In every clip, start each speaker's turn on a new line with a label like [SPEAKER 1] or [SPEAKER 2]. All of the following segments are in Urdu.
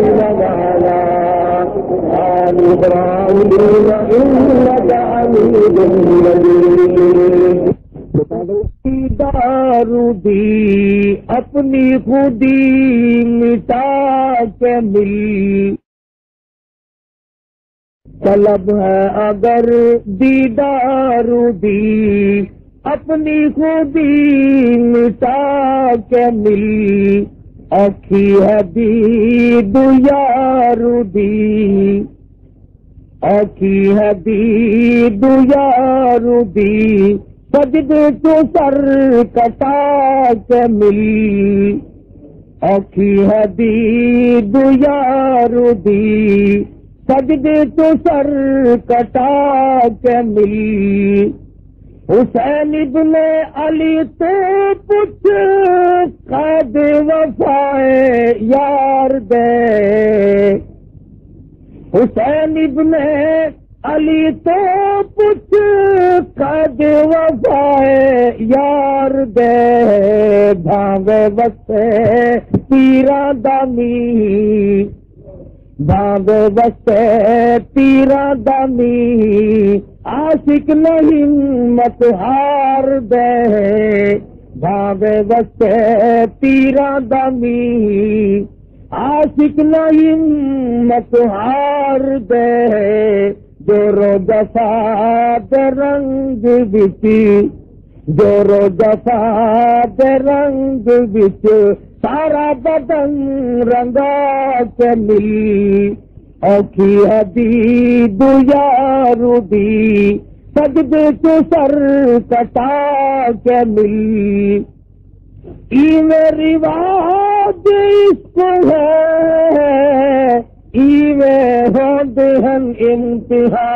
[SPEAKER 1] وعلى آل إبراهيم إنك حميد مجيد دارو دی اپنی خودی مٹا کے مل طلب ہے اگر دیدار دی اپنی خودی مٹا کے مل اکھی ہے دید یار دی اکھی ہے دید یار دی سجدے تو سر کٹا کے مل اکھی ہے دید یار دی سجدے تو سر کٹا کے مل حسین ابن علی تو پوچھ قید وفائے یار دے حسین ابن علی تو پوچھ قید وفائے یار دے بھاوے بسے تیرا تیرا دمی عاشق نہیں، مت ہار دے۔ بھاگ بسے تیرا دمی عاشق نہیں، مت ہار دے۔ جو رو دفا رنگ بچی، جو رو دفا رنگ بچ سارا بدن رنگا کے مل اوکھی ہدی یار دی سجدے تو سر کٹا کے مل ای میری اس کو ہے ای میں ہو دہن انتہا۔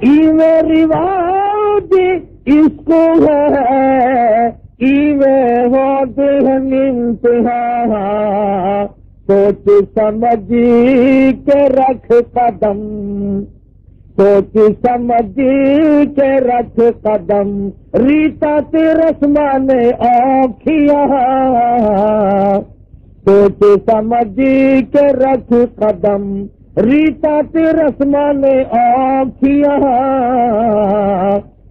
[SPEAKER 1] ای میری اس کو ہے ہو دہن انتہا سوچ سمجھ کے رکھ قدم، سوچ سمجھ کے رکھ قدم، ریتا ترسمان اوکھیا سوچ سمجھ کے رکھ قدم، ریتا ترسمان اوکھیا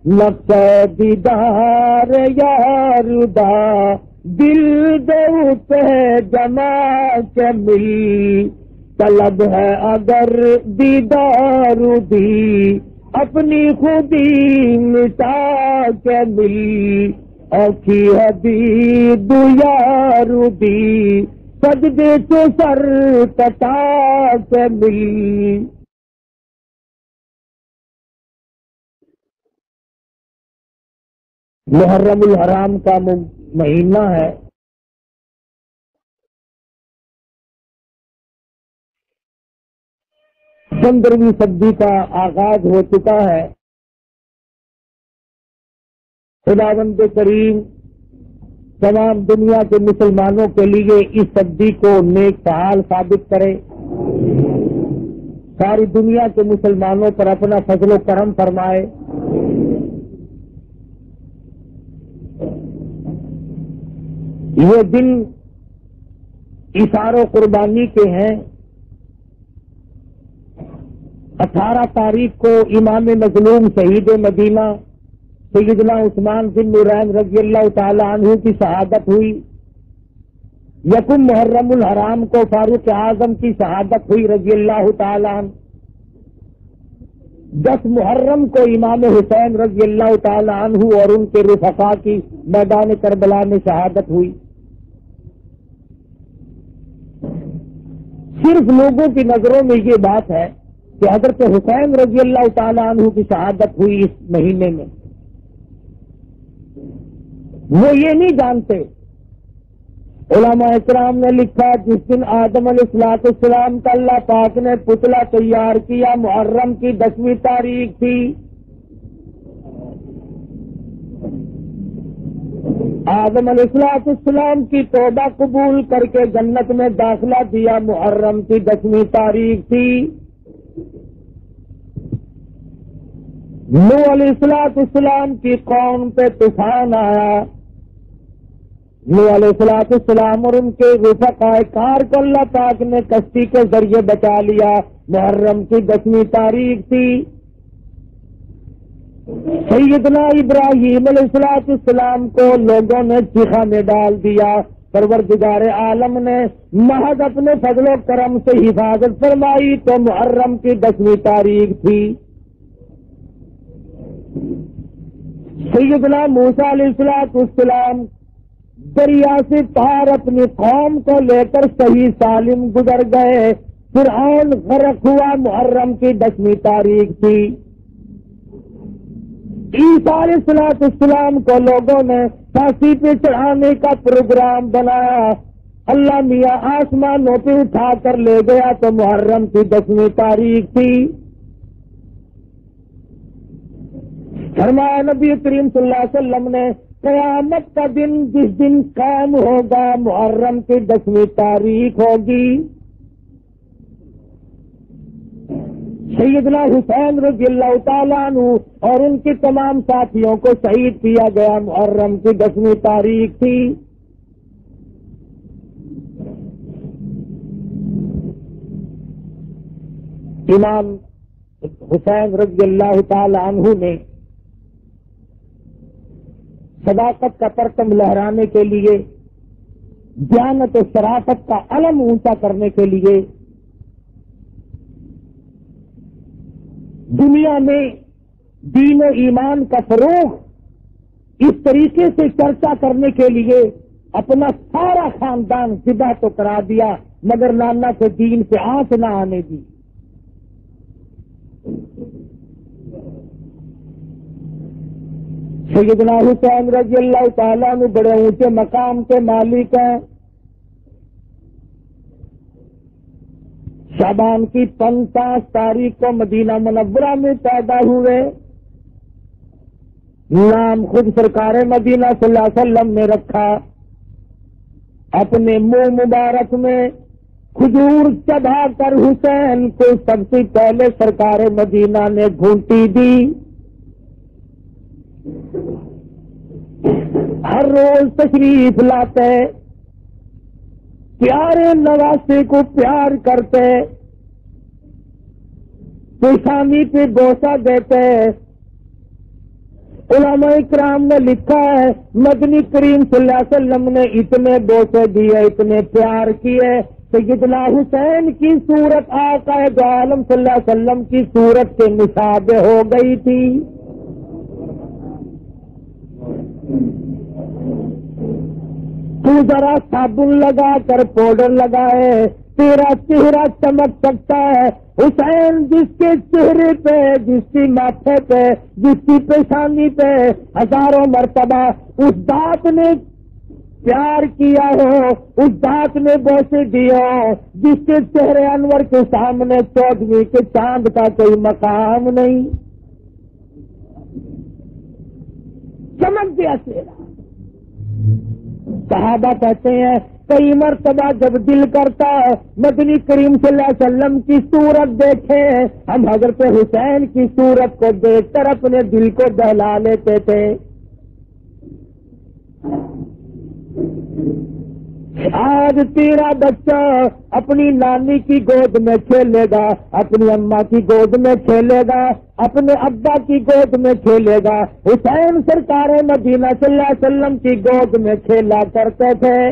[SPEAKER 1] لگتا دیدار یار دا دل دوتے جما کے مل طلب ہے اگر دیدار دی، اپنی خودی مٹا کے مل اوکھی ہے دید یار دی سجدے تو سر کٹا کے مل محرم الحرام کا مہینہ ہے۔ پندرہویں صدی کا آغاز ہو چکا ہے۔ خداوند کریم تمام دنیا کے مسلمانوں کے لیے اس صدی کو نیک فعال ثابت کرے۔ ساری دنیا کے مسلمانوں پر اپنا فضل و کرم فرمائے۔ یہ دن اشار و قربانی کے ہیں۔ اٹھارہ تاریخ کو امام مظلوم شہید مدینہ سیدنا عثمان بن نورین رضی اللہ تعالی عنہ کی شہادت ہوئی۔ یکم محرم الحرام کو فاروق اعظم کی شہادت ہوئی رضی اللہ تعالی عنہ۔ دس محرم کو امام حسین رضی اللہ تعالی عنہ اور ان کے رفقا کی میدان کربلا میں شہادت ہوئی۔ صرف لوگوں کی نظروں میں یہ بات ہے کہ حضرت حسین رضی اللہ تعالی عنہ کی شہادت ہوئی اس مہینے میں۔ وہ یہ نہیں جانتے۔ علماء اکرام نے لکھا جس دن آدم علیہ السلاط السلام کا اللہ پاک نے پتلا تیار کیا، محرم کی دسویں تاریخ تھی۔ آدم علیہ السلاط السلام کی توبہ قبول کر کے جنت میں داخلہ دیا، محرم کی دسویں تاریخ تھی۔ نو علیہ السلاط السلام کی قوم پہ طوفان آیا۔ نو علیہ السلاط السلام اور ان کے رفقائے کار کو اللہ پاک نے کشتی کے ذریعے بچا لیا۔ محرم کی دسویں تاریخ تھی۔ سیدنا ابراہیم علیہ السلاط السلام کو لوگوں نے چیخا میں ڈال دیا۔ پروردگار عالم نے محض اپنے فضل و کرم سے حفاظت فرمائی تو محرم کی دسویں تاریخ تھی۔ سیدنا موسا علیہ السلاط السلام دریا سے پار اپنی قوم کو لے کر صحیح سالم گزر گئے۔ پھر غرق ہوا محرم کی دسویں تاریخ تھی۔ علیہ السلاط اسلام کو لوگوں نے پھانسی پہ چڑھانے کا پروگرام بنایا۔ اللہ میاں آسمانوں پہ اٹھا کر لے گیا تو محرم کی دسویں تاریخ تھی۔ فرمایا نبی کریم صلی اللہ علیہ وسلم نے قیامت کا دن جس دن کام ہوگا، محرم کی دسویں تاریخ ہوگی۔ سیدنا حسین رضی اللہ تعالیٰ عنہ اور ان کے تمام ساتھیوں کو شہید کیا گیا محرم کی دسویں تاریخ تھی۔ امام حسین رضی اللہ تعالی عنہ نے صداقت کا پرتم لہرانے کے لیے، جانت و شرافت کا علم اونچا کرنے کے لیے دنیا میں دین و ایمان کا فروغ اس طریقے سے چرچا کرنے کے لیے اپنا سارا خاندان سدھا تو کرا دیا، مگر نانا سے دین سے آنکھ نہ آنے دی۔ سیدنا حسین رضی اللہ تعالیٰ میں بڑے اونچے مقام کے مالک ہیں۔ شابان کی پنچاس تاریخ کو مدینہ منورہ میں پیدا ہوئے۔ نام خود سرکار مدینہ صلی اللہ علیہ وسلم نے رکھا۔ اپنے منہ مبارک میں کھجور چبھا کر حسین کو سب سے پہلے سرکار مدینہ نے گھونٹی دی۔ ہر روز تشریف لاتے۔ پیارے نواسے کو پیار کرتے، پیشانی پہ گوسا دیتے۔ علماء اکرام نے لکھا ہے، مدنی کریم صلی اللہ علیہ وسلم نے اتنے بوسے دیے، اتنے پیار کیے۔ سیدنا حسین کی صورت آقا عالم صلی اللہ علیہ وسلم کی صورت کے مشابہ ہو گئی تھی۔ تو ذرا صابن لگا کر پاؤڈر لگائے، تیرا چہرہ چمک سکتا ہے۔ حسین جس کے چہرے پہ، جس کی ماتھے پہ، جس کی پیشانی پہ ہزاروں مرتبہ اس دانت نے پیار کیا ہو، اس دانت نے بوسے دیا جس کے چہرے انور کے سامنے چودھویں کے چاند کا کوئی مقام نہیں۔ چمک گیا چہرہ۔ صحابہ کہتے ہیں، کئی مرتبہ جب دل کرتا مدنی کریم صلی اللہ علیہ وسلم کی صورت دیکھے، ہم حضرت حسین کی صورت کو دیکھ کر اپنے دل کو دہلا لیتے تھے۔ آج تیرا بچہ اپنی نانی کی گود میں کھیلے گا، اپنی اما کی گود میں کھیلے گا، اپنے ابا کی گود میں کھیلے گا۔ حسین سرکار مدینہ صلی اللہ علیہ وسلم کی گود میں کھیلا کرتے تھے۔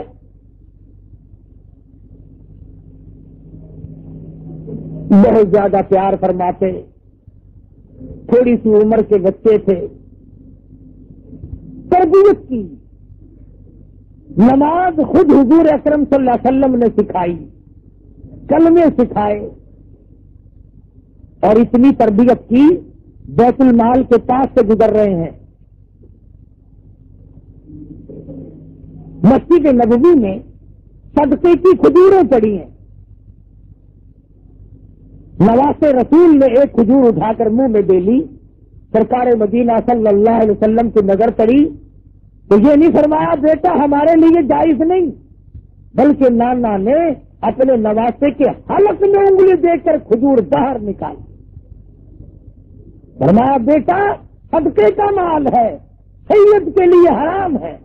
[SPEAKER 1] بہت زیادہ پیار فرماتے، تھوڑی سی عمر کے بچے تھے۔ تربیت کی۔ نماز خود حضور اکرم صلی اللہ علیہ وسلم نے سکھائی، کلمے سکھائے، اور اتنی تربیت کی بیت المال کے پاس سے گزر رہے ہیں۔ مسجد نبوی میں صدقے کی کھجوریں پڑی ہیں۔ نواز رسول نے ایک کھجور اٹھا کر منہ میں دے لی سرکار مدینہ صلی اللہ علیہ وسلم کی نظر پڑی۔ تو یہ نہیں فرمایا بیٹا ہمارے لیے جائز نہیں، بلکہ نانا نے اپنے نواسے کے حلق میں انگلی دے کر کھجور باہر نکال فرمایا بیٹا صدقے کا مال ہے، سید کے لیے حرام ہے۔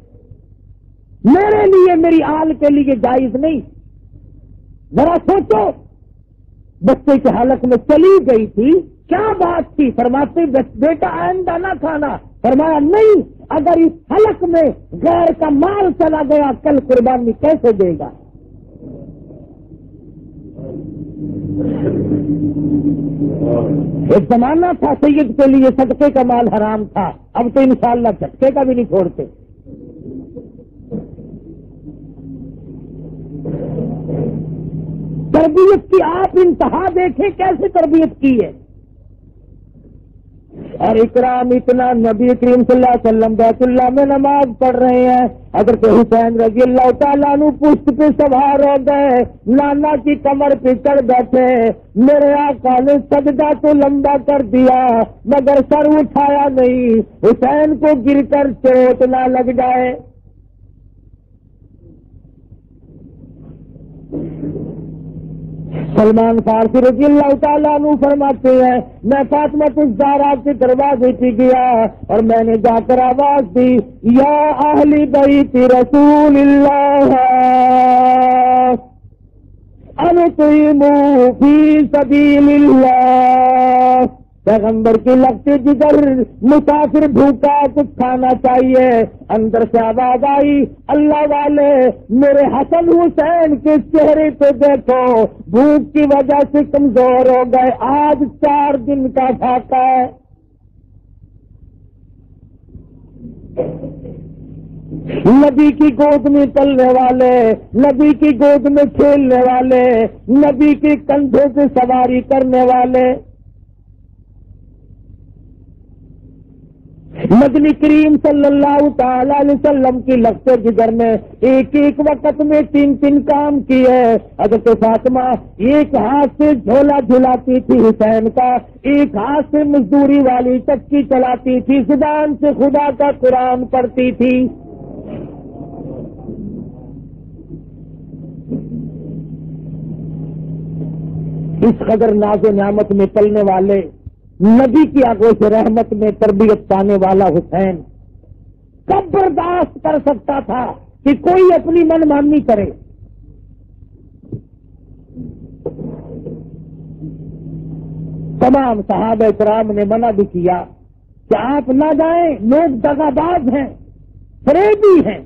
[SPEAKER 1] میرے لیے میری آل کے لیے جائز نہیں۔ ذرا سوچو، بچے کے حلق میں چلی گئی تھی، کیا بات تھی؟ فرماتے بیٹا آئندہ نہ کھانا۔ فرمایا، نہیں، اگر اس حلق میں غیر کا مال چلا گیا، کل قربانی کیسے دے گا؟ ایک زمانہ تھا سید کے لیے صدقے کا مال حرام تھا، اب تو انشاءاللہ جھٹکے کا بھی نہیں چھوڑتے۔ تربیت کی آپ انتہا دیکھیں کیسے تربیت کی ہے؟ اور اکرام اتنا نبی کریم صلی اللہ علیہ وسلم بیت اللہ میں نماز پڑھ رہے ہیں۔ اگر تو حسین رضی اللہ تعالیٰ نو پشت پہ سوار ہو گئے۔ نانا کی کمر پہ چڑھ بیٹھے۔ میرے آقا نے سجدہ تو لمبا کر دیا، مگر سر اٹھایا نہیں۔ حسین کو گر کر چوٹ نہ لگ جائے۔ سلمان فارسی رضی اللہ تعالیٰ عنہ فرماتے ہیں، میں فاطمہ زارا کے دروازے پہ گیا اور میں نے جا کر آواز دی، یا اہلی بیت رسول اللہ، انتیمو فی سبیل اللہ۔ پیغمبر کی لگتی جدھر مسافر بھوکا، کچھ کھانا چاہیے۔ اندر سے آواز آئی، اللہ والے، میرے حسن حسین کے چہرے پہ دیکھو۔ بھوک کی وجہ سے کمزور ہو گئے۔ آج چار دن کا فاقا ہے۔ نبی کی گود میں چلنے والے، نبی کی گود میں کھیلنے والے، نبی کے کندھے سے سواری کرنے والے۔ مدنی کریم صلی اللہ تعالی علیہ وسلم کی لگتے جگر میں ایک ایک وقت میں تین تین کام کیے۔ اگر تو فاطمہ ایک ہاتھ سے جھولا جھلاتی تھی حسین کا، ایک ہاتھ سے مزدوری والی چکی چلاتی تھی، زبان سے خدا کا قرآن پڑھتی تھی۔ اس قدر ناز و نعمت میں چلنے والے نبی کی آگوں سے رحمت میں تربیت پانے والا حسین کب برداشت کر سکتا تھا کہ کوئی اپنی من مانی کرے؟ تمام صحابہ کرام نے منع بھی کیا کہ آپ نہ جائیں، لوگ دگا باز ہیں، فریبی ہیں۔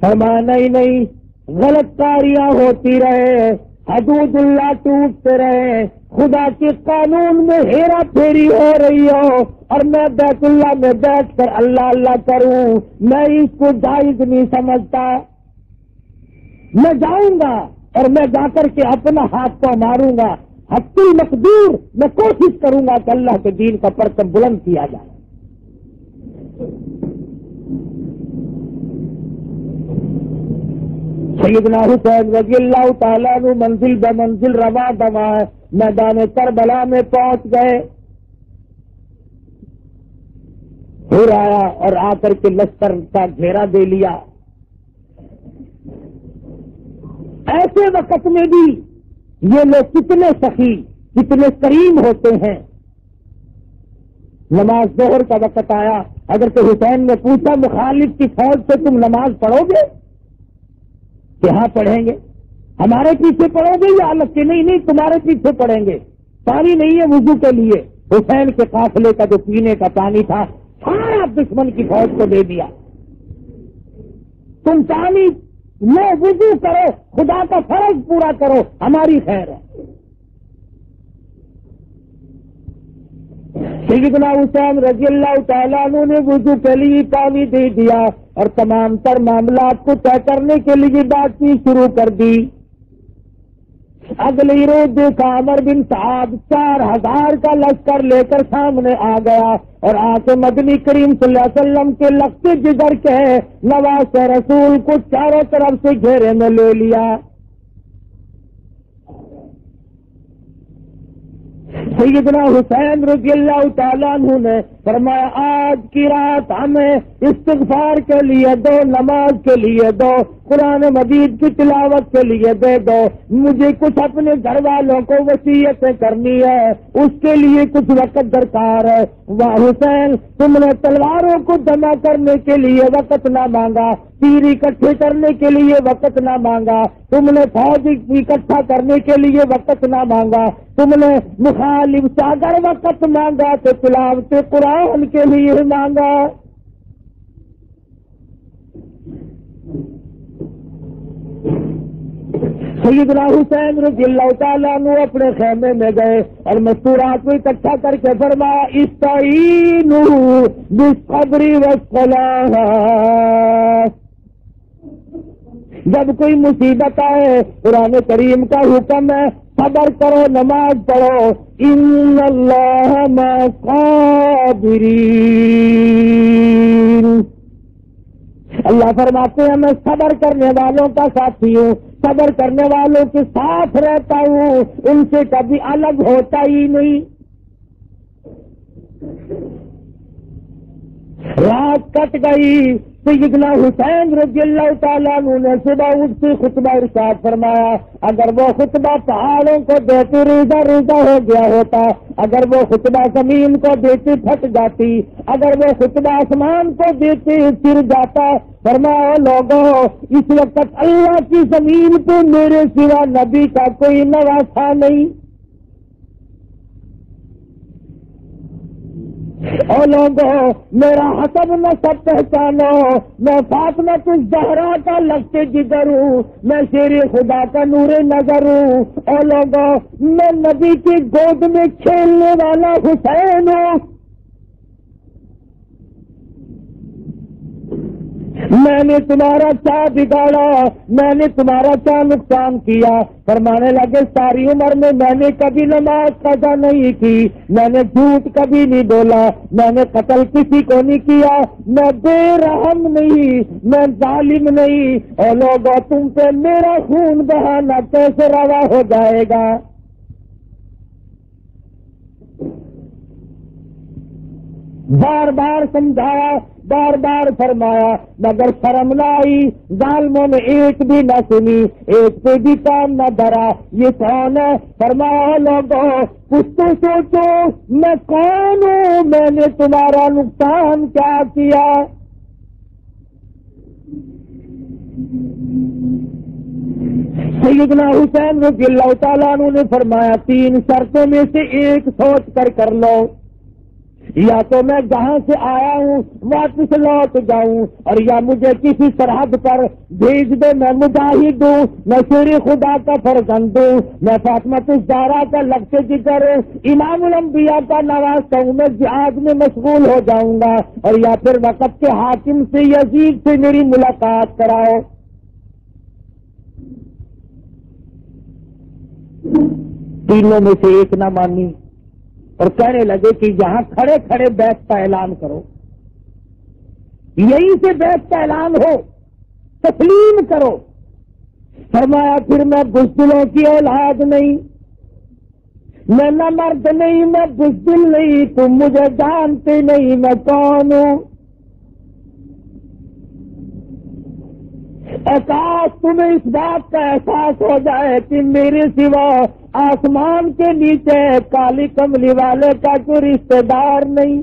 [SPEAKER 1] فرمانا ہی نہیں، غلط کاریاں ہوتی رہے، حدود اللہ ٹوٹتے رہے خدا کے قانون میں ہیرا پھیری ہو رہی ہو اور میں بیت اللہ میں بیٹھ کر اللہ اللہ کروں، میں اس کو جائز نہیں سمجھتا۔ میں جاؤں گا اور میں جا کر کے اپنا ہاتھ کو ماروں گا۔ حتی مقدور میں کوشش کروں گا کہ اللہ کے دین کا پرچم بلند کیا جائے۔ سیدنا حسین رضی اللہ تعالیٰ نے منزل ب منزل روا دوا میدان کربلا میں پہنچ گئے۔ پھر آیا اور آ کر کے لشکر کا گھیرا دے لیا۔ ایسے وقت میں بھی یہ لوگ کتنے سخی، کتنے کریم ہوتے ہیں۔ نماز ظہر کا وقت آیا۔ اگر تو حسین نے پوچھا، مخالف کی فوج سے تم نماز پڑھو گے؟ کہاں پڑھیں گے۔ ہمارے پیچھے پڑو گے یا الگ کے نہیں نہیں، تمہارے پیچھے پڑیں گے۔ پانی نہیں ہے وضو کے لیے۔ حسین کے قافلے کا جو پینے کا پانی تھا، سارا دشمن کی فوج کو دے دیا۔ تم پانی میں وضو کرو، خدا کا فرض پورا کرو، ہماری خیر ہے۔ سیدنا حسین رضی اللہ تعالیٰ نے وضو کے لیے پانی دے دیا اور تمام تر معاملات کو طے کرنے کے لیے بات چیت شروع کر دی۔ اگلی روز دیکھا عمر بن صاحب چار ہزار کا لشکر لے کر سامنے آ گیا اور آ کے مدنی کریم صلی اللہ علیہ وسلم کے لگتے جگر کے نواز رسول کو چاروں طرف سے گھیرے میں لے لیا۔ سیدنا حسین رضی اللہ تعالیٰ عنہ نے فرمایا، آج کی رات ہمیں استغفار کے لیے دو، نماز کے لیے دو، قرآن مجید کی تلاوت کے لیے دے دو۔ مجھے کچھ اپنے گھر والوں کو وسیعتیں کرنی ہے۔ اس کے لیے کچھ وقت درکار ہے۔ وہ حسین، تم نے تلواروں کو جمع کرنے کے لیے وقت نہ مانگا۔ تیر اکٹھے کرنے کے لیے وقت نہ مانگا۔ تم نے فوج اکٹھا کرنے کے لیے وقت نہ مانگا۔ تم نے مخالف سے اگر وقت مانگا تو تلاوت قرآن ان کے لیے مانگا۔ سیدنا حسین رضی اللہ تعالیٰ عنہ اپنے خیمے میں گئے اور مستورات کو اکٹھا کر کے فرمایا اس خبری جب کوئی مصیبت آئے، قرآن کریم کا حکم ہے صبر کرو، نماز پڑھو۔ ان اللہ صابرین اللہ فرماتے ہیں، میں صبر کرنے والوں کا ساتھی ہوں۔ صبر کرنے والوں کے ساتھ رہتا ہوں۔ ان سے کبھی الگ ہوتا ہی نہیں۔ رات کٹ گئی۔ سیدنا حسین رضی اللہ تعالیٰ نے صبح اٹھ سے خطبہ ارشاد فرمایا، اگر وہ خطبہ پہاڑوں کو دیتے ریزا ریزا ہو گیا ہوتا، اگر وہ خطبہ زمین کو دیتی پھٹ جاتی، اگر وہ خطبہ آسمان کو دیتے چر جاتا، فرمایا لوگوں اس وقت اللہ کی زمین پہ میرے سوا نبی کا کوئی نواسا نہیں۔ او لوگوں میرا حسب نہ سب پہچانو، میں فاطمہ کس زہرا کا لگتے جگر ہوں، میں شیر خدا کا نور نظر ہوں۔ او لوگوں میں نبی کی گود میں کھیلنے والا حسین ہوں۔ میں نے تمہارا کیا بگاڑا؟ میں نے تمہارا کیا نقصان کیا؟ فرمانے لگے، ساری عمر میں میں نے کبھی نماز قضا نہیں کی، میں نے جھوٹ کبھی نہیں بولا، میں نے قتل کسی کو نہیں کیا، میں بے رحم نہیں، میں ظالم نہیں۔ اور لوگوں تم پہ میرا خون بہانا کیسے روا ہو جائے گا؟ بار بار سمجھایا بار بار فرمایا، مگر شرم نہ آئی ظالموں نے ایک بھی نہ سنی، ایک پہ بھی کام نہ ڈرا یہ کون ہے؟ فرمایا لوگوں کچھ تو سوچو، میں کون ہوں؟ میں نے تمہارا نقصان کیا کیا؟ سیدنا حسین رضی اللہ تعالیٰ نے فرمایا، تین شرطوں میں سے ایک سوچ کر کر لو۔ یا تو میں جہاں سے آیا ہوں، واپس لوٹ جاؤں، اور یا مجھے کسی سرحد پر بھیج دے، میں مجاہد ہوں، میں سوری خدا کا فرزند دوں میں فاطمت الزارا کا لفظ ذکر امام الانبیاء کا نواز ہوں، میں جہاز میں مشغول ہو جاؤں گا، اور یا پھر وقت کے حاکم سے یزید سے میری ملاقات کراؤ۔ تینوں میں سے ایک نہ مانی۔ اور کہنے لگے کہ یہاں کھڑے کھڑے بیت کا اعلان کرو۔ یہی سے بیت کا اعلان ہو، تسلیم کرو۔ فرمایا، پھر میں بزدلوں کی اولاد نہیں، میں نہ مرد نہیں، میں بزدل نہیں، تم مجھے جانتے نہیں، میں کون ہوں؟ احساس تمہیں اس بات کا احساس ہو جائے کہ میرے سوا آسمان کے نیچے کالی کملی والے کا کوئی رشتے دار نہیں۔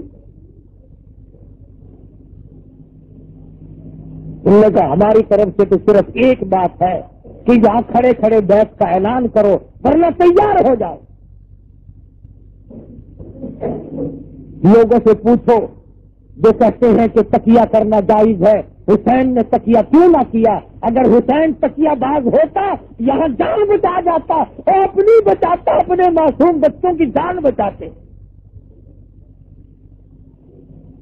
[SPEAKER 1] ان کا ہماری طرف سے تو صرف ایک بات ہے کہ یہاں کھڑے کھڑے بیٹھ کا اعلان کرو، ورنہ تیار ہو جاؤ۔ لوگوں سے پوچھو، جو کہتے ہیں کہ تکیا کرنا جائز ہے حسین نے تکیا کیوں نہ کیا؟ اگر حسین تکیا باز ہوتا، یہاں جان بچا جاتا اور اپنی بچاتا، اپنے معصوم بچوں کی جان بچاتے۔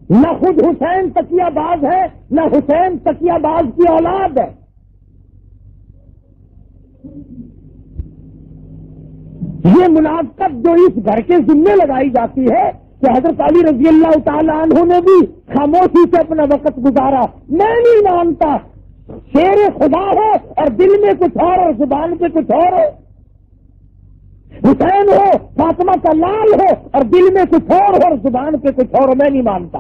[SPEAKER 1] نہ خود حسین تکیا باز ہے، نہ حسین تکیا باز کی اولاد ہے۔ یہ منافقت جو اس گھر کے ذمے لگائی جاتی ہے کہ حضرت علی رضی اللہ تعالی عنہ نے بھی خاموشی سے اپنا وقت گزارا۔ میں نہیں مانتا۔ شیر خدا ہو اور دل میں کچھ اور اور زبان پہ کچھ اور ہو حسین ہو فاطمہ کا لال ہو اور دل میں کچھ اور ہو اور زبان پہ کچھ اور، میں نہیں مانتا۔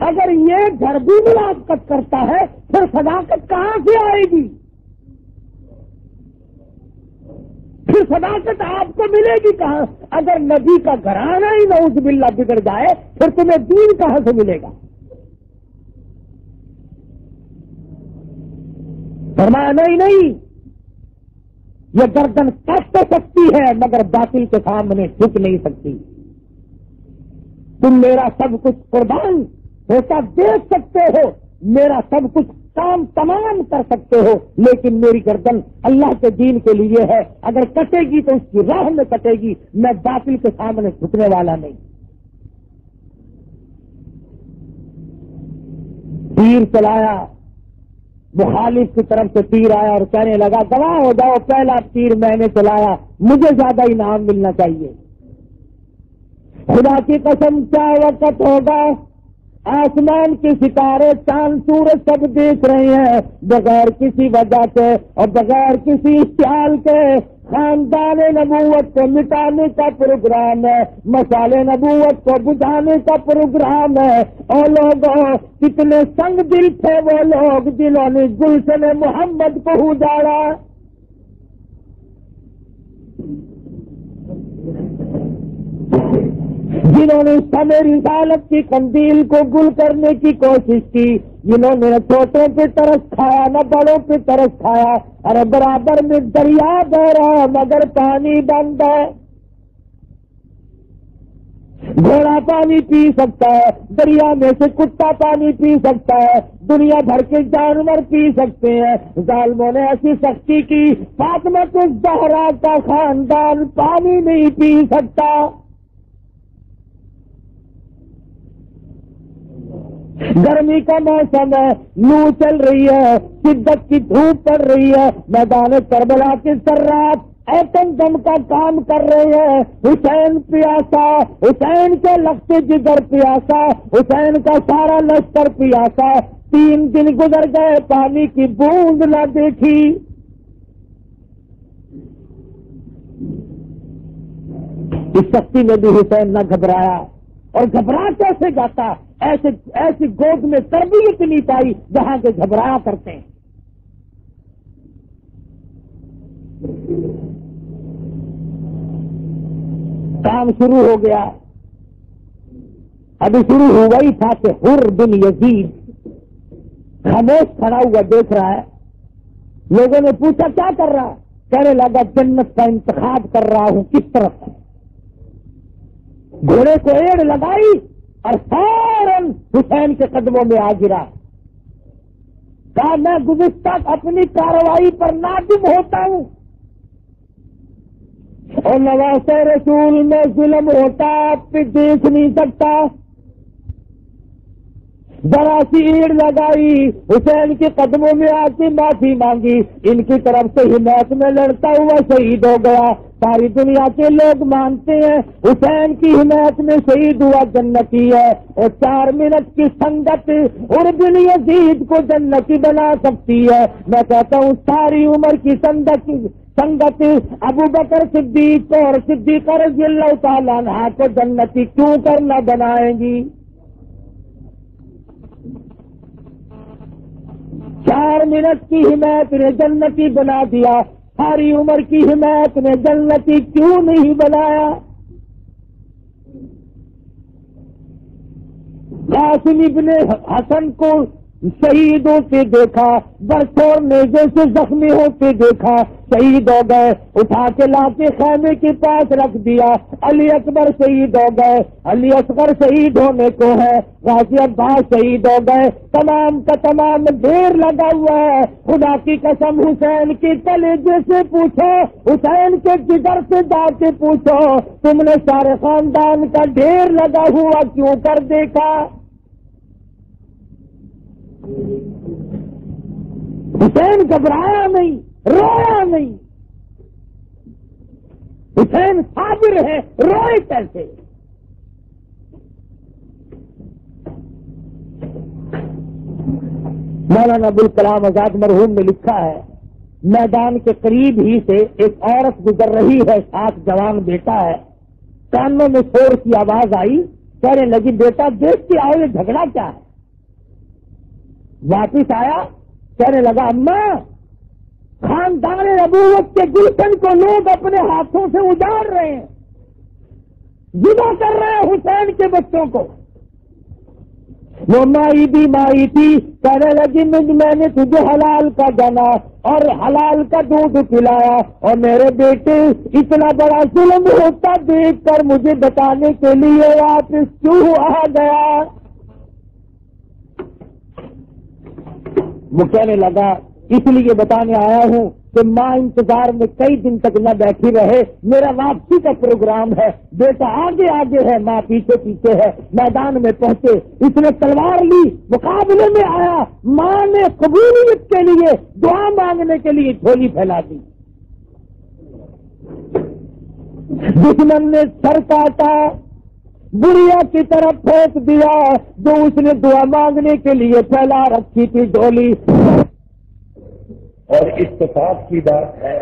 [SPEAKER 1] اگر یہ گھر بھی ملاقت کرتا ہے، پھر صداقت کہاں سے آئے گی؟ پھر صداقت آپ کو ملے گی کہاں؟ اگر نبی کا گھرانہ ہی نعوذ باللہ بگڑ جائے، پھر تمہیں دین کہاں سے ملے گا؟ فرمایا، نہیں نہیں، یہ گردن کٹ تو سکتی ہے مگر باطل کے سامنے جھک نہیں سکتی۔ تم میرا سب کچھ قربان ہوتا دیکھ سکتے ہو میرا سب کچھ کام تمام کر سکتے ہو، لیکن میری گردن اللہ کے دین کے لیے ہے۔ اگر کٹے گی تو اس کی راہ میں کٹے گی، میں باطل کے سامنے جھکنے والا نہیں۔ تیر چلایا، مخالف کی طرف سے تیر آیا اور کہنے لگا، گواہ ہو جاؤ، پہلا تیر میں نے چلایا، مجھے زیادہ انعام ملنا چاہیے۔ خدا کی قسم، کیا وقت ہوگا؟ آسمان کے ستارے چاند سورج سب دیکھ رہے ہیں۔ بغیر کسی وجہ سے اور بغیر کسی استعال کے خاندان نبوت کو مٹانے کا پروگرام ہے۔ مسالے نبوت کو بجھانے کا پروگرام ہے۔ اور لوگ کتنے سنگ دل تھے وہ لوگ جنہوں نے گلشن محمد کو اجاڑا۔ جنہوں نے سمے رسالت کی قندیل کو گل کرنے کی کوشش کی، جنہوں نے چھوٹوں پہ ترس کھایا، نہ بڑوں پہ ترس کھایا، ارے برابر میں دریا بہ رہا، مگر پانی بند ہے۔ گھوڑا پانی پی سکتا ہے، دریا میں سے کتا پانی پی سکتا ہے، دنیا بھر کے جانور پی سکتے ہیں۔ ظالموں نے ایسی سختی کی، فاطمہ کو زہرا کا خاندان پانی نہیں پی سکتا۔ گرمی کا موسم ہے، لو چل رہی ہے، شدت کی دھوپ پڑ رہی ہے۔ میدان کربلا کی سرات ایٹم دم کا کام کر رہے ہیں حسین پیاسا، حسین کے لگتے جگر پیاسا، حسین کا سارا لشکر پیاسا۔ تین دن گزر گئے، پانی کی بوند نہ دیکھی۔ اس سختی میں بھی حسین نہ گھبرایا۔ اور گھبرا کیسے جاتا؟ ایسے ایسی گود میں تربیت نہیں پائی جہاں کے گھبرایا کرتے ہیں۔ کام شروع ہو گیا۔ ابھی شروع ہوا ہی تھا کہ ہر بن یزید خاموش کھڑا ہوا دیکھ رہا ہے۔ لوگوں نے پوچھا، کیا کر رہا کہنے لگا، جنت کا انتخاب کر رہا ہوں، کس طرف؟ گھوڑے کو ایڑ لگائی۔ اور فوراً حسین کے قدموں میں آ گرا۔ کہا، میں گزشتہ اپنی کاروائی پر نادم ہوتا ہوں۔ اور نواز رسول میں ظلم ہوتا آپ پہ دیکھ نہیں سکتا۔ ذرا سی ایڑ لگائی، حسین کے قدموں میں آ کے معافی مانگی۔ ان کی طرف سے حمایت میں لڑتا ہوا شہید ہو گیا۔ ساری دنیا کے لوگ مانتے ہیں۔ حسین کی حمایت میں شہید ہوا جنتی ہے۔ اور چار منٹ کی سنگت اور دنیا یزید کو جنتی بنا سکتی ہے۔ میں کہتا ہوں، ساری عمر کی سنگت سنگت ابو بکر صدیق اور صدیق رضی اللہ تعالیٰ کو جنتی کیوں کرنا بنائیں گی؟ چار منٹ کی حمایت نے جنتی بنا دیا۔ ساری عمر کی حمایت نے جنتی کیوں نہیں بنایا؟ قاسم ابن حسن کو شہید ہوتے دیکھا برسور نیزے سے زخمی ہوتے دیکھا۔ شہید ہو گئے، اٹھا کے لا کے خیمے کے پاس رکھ دیا۔ علی اکبر شہید ہو گئے۔ علی اکبر شہید ہونے کو ہے۔ غازی عباس شہید ہو گئے۔ تمام کا تمام ڈھیر لگا ہوا ہے۔ خدا کی قسم، حسین کی کلیجے سے پوچھو۔ حسین کے جگر سے جا کے پوچھو۔ تم نے سارے خاندان کا ڈھیر لگا ہوا کیوں کر دیکھا؟ حسین گھبرایا نہیں، رویا نہیں۔ حسین صابر ہے، روئے کیسے؟ مولانا ابو الکلام آزاد مرحوم نے لکھا ہے، میدان کے قریب ہی سے ایک عورت گزر رہی ہے ساتھ جوان بیٹا ہے۔ کانوں میں شور کی آواز آئی، کہنے لگی، بیٹا دیکھ کے آؤ، یہ جھگڑا کیا ہے؟ واپس آیا، کہنے لگا اما خاندان ابوت کے گلشن کو لوگ اپنے ہاتھوں سے اجاڑ رہے ہیں۔ جدا کر رہے ہیں حسین کے بچوں کو۔ وہ مائی بھی مائی تھی، کہنے لگی میں نے تجھے حلال کا جانا اور حلال کا دودھ پلایا اور میرے بیٹے اتنا بڑا ظلم ہوتا دیکھ کر مجھے بتانے کے لیے واپس کیوں آ گیا؟ وہ کہنے لگا، اس لیے بتانے آیا ہوں کہ ماں انتظار میں کئی دن تک نہ بیٹھی رہے، میرا واپسی کا پروگرام ہے، بیٹا آگے آگے ہے، ماں پیچھے پیچھے ہے، میدان میں پہنچے، اس نے تلوار لی، مقابلے میں آیا، ماں نے قبولیت کے لیے، دعا مانگنے کے لیے جھولی پھیلا دی۔ دشمن نے سر کاٹا بڑھیا کی طرف پھینک دیا جو اس نے دعا مانگنے کے لیے پھیلا رکھی تھی ڈولی اور اتفاق کی بات ہے،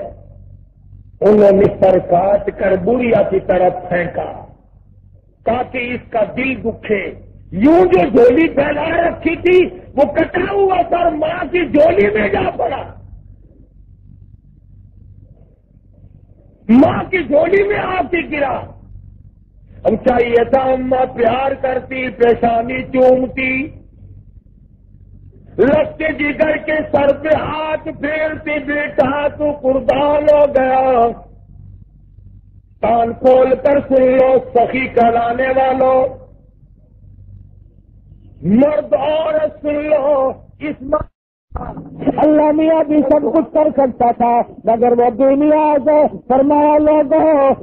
[SPEAKER 1] انہوں نے سر کاٹ کر بڑھیا کی طرف پھینکا تاکہ اس کا دل دکھے۔ یوں جو جولی پھیلا رکھی تھی، وہ کٹا ہوا سر ماں کی جولی میں جا پڑا۔ ماں کی جولی میں آ کے گرا۔ اب چاہیے تھا اماں پیار کرتی، پیشانی چومتی۔ لگتے جگر کے سر پہ ہاتھ پھیرتے بیٹا تو قربان ہو گیا۔ کان کھول کر سن لو، سخی کرانے والوں مرد اور سن لو، اس مرد اللہ میاں بھی سب کچھ کر سکتا تھا، مگر وہ دنیا گئے، فرمایا لوگ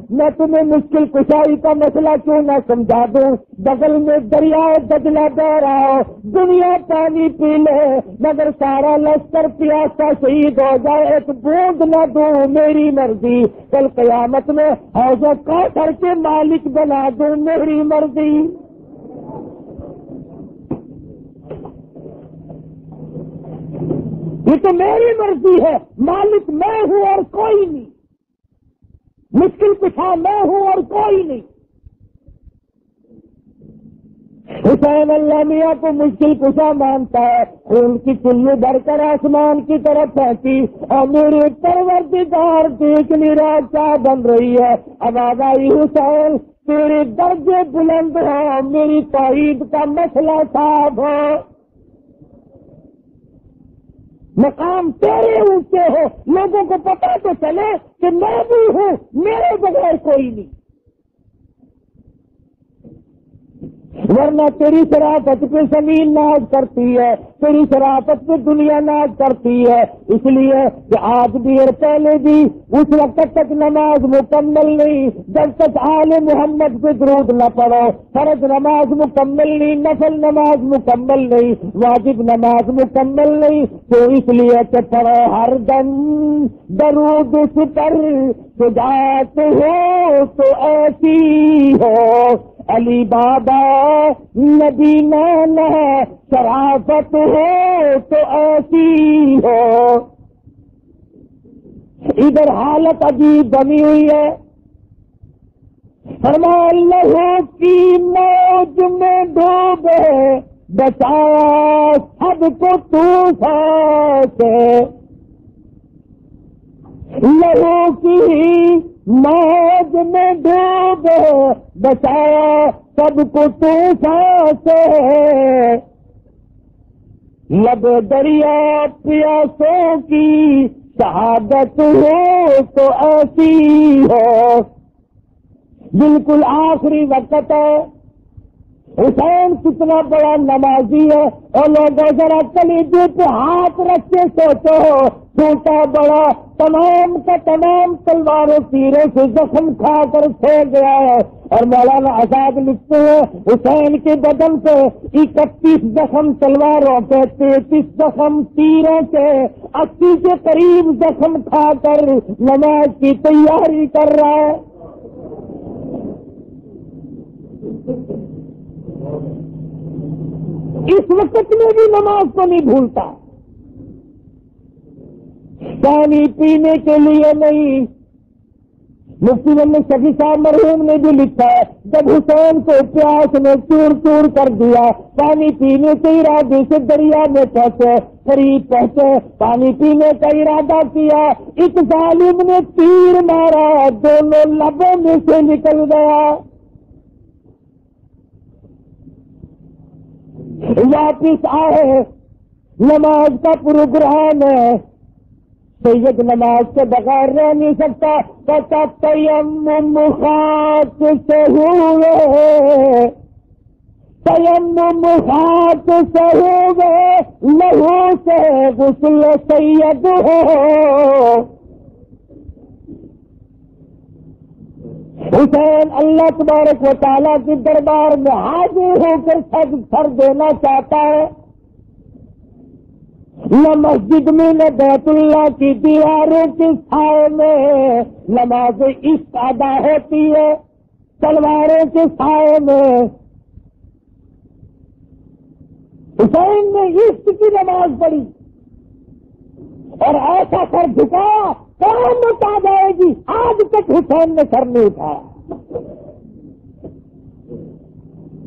[SPEAKER 1] میں تمہیں مشکل کشائی کا مسئلہ کیوں نہ سمجھا دوں؟ بغل میں دریا بدلا دے رہا ہو، دنیا پانی پی لے، مگر سارا لشکر پیاسا شہید ہو جائے، ایک بوند نہ دوں میری مرضی، کل قیامت میں حوض کوثر کے مالک بنا دوں میری مرضی۔ یہ تو میری مرضی ہے، مالک میں ہوں اور کوئی نہیں۔ مشکل پچھا میں ہوں اور کوئی نہیں۔ حسین اللہ میاں کو مشکل کشا مانتا ہے، خون کی چلی بھر کر آسمان کی طرف پہنچی اور میرے پروردگار دیکھ نہیں رہا، کیا بن رہی ہے؟ اب آبائی حسین، تیرے درجے بلند ہو میری توحید کا مسئلہ صاف ہو مقام تیرے اونچے ہو، لوگوں کو پتا تو چلے کہ میں بھی ہوں، میرے بغیر کوئی نہیں۔ ورنہ تیری شرافت پہ زمین ناز کرتی ہے، تیری شرافت پہ دنیا ناز کرتی ہے۔ اس لیے کہ آج بھی اور پہلے بھی اس وقت تک نماز مکمل نہیں، جب تک آل محمد پہ درود نہ پڑھو فرض نماز مکمل نہیں، نفل نماز مکمل نہیں، واجب نماز مکمل نہیں۔ تو اس لیے کہ پڑھو ہر دم درود اس پر سجات ہو تو ایسی ہو۔ علی بابا ندی نانا شرافت ہو تو ایسی ہو۔ ادھر حالت عجیب بنی ہوئی ہے۔ فرمان لہو کی موج میں ڈوبے، بچایا سب کو تو لہو کی موج میں ڈوب بچایا سب کو سے۔ لب دریا پیاسوں کی شہادت ہو تو ایسی ہو۔ بالکل آخری وقت ہے۔ حسین کتنا بڑا نمازی ہے۔ اور لوگوں ذرا کلیجے پہ ہاتھ رکھ کے سوچو۔ چھوٹا بڑا تمام کا تمام تلواروں تیروں سے زخم کھا کر سو گیا ہے۔ اور مولانا آزاد لکھتے ہیں، حسین کے بدن سے اکتیس زخم تلواروں کے تینتیس زخم تیروں کے اسی کے قریب زخم کھا کر نماز کی تیاری کر رہا ہے۔ اس وقت میں بھی نماز کو نہیں بھولتا۔ پانی پینے کے لیے نہیں۔ مفتی محمد شفی صاحب مرحوم نے بھی لکھا ہے، جب حسین کو پیاس نے چور چور کر دیا، پانی پینے کے ارادے سے دریا میں پہنچے قریب پہنچے، پانی پینے کا ارادہ کیا۔ ایک ظالم نے تیر مارا، دونوں لبوں میں سے نکل گیا۔ واپس آئے، نماز کا پروگرام ہے۔ سید نماز کے بغیر رہ نہیں سکتا پتا تیم خاک سے ہوئے۔ تیم خاک سے ہوئے، لہو سے غسل سید ہو۔ حسین اللہ تبارک و تعالیٰ کے دربار میں حاضر ہو کر سب سر دینا چاہتا ہے۔ نہ مسجد میں، نہ بیت اللہ کی دیواروں کے سائے میں نماز عشق ادا ہوتی ہے۔ تلواروں کے سائے میں۔ حسین نے عشق کی نماز پڑھی۔ اور ایسا سر جھکا۔ کام اٹھا جائے گی۔ آج تک حسین نے سر نہیں اٹھایا۔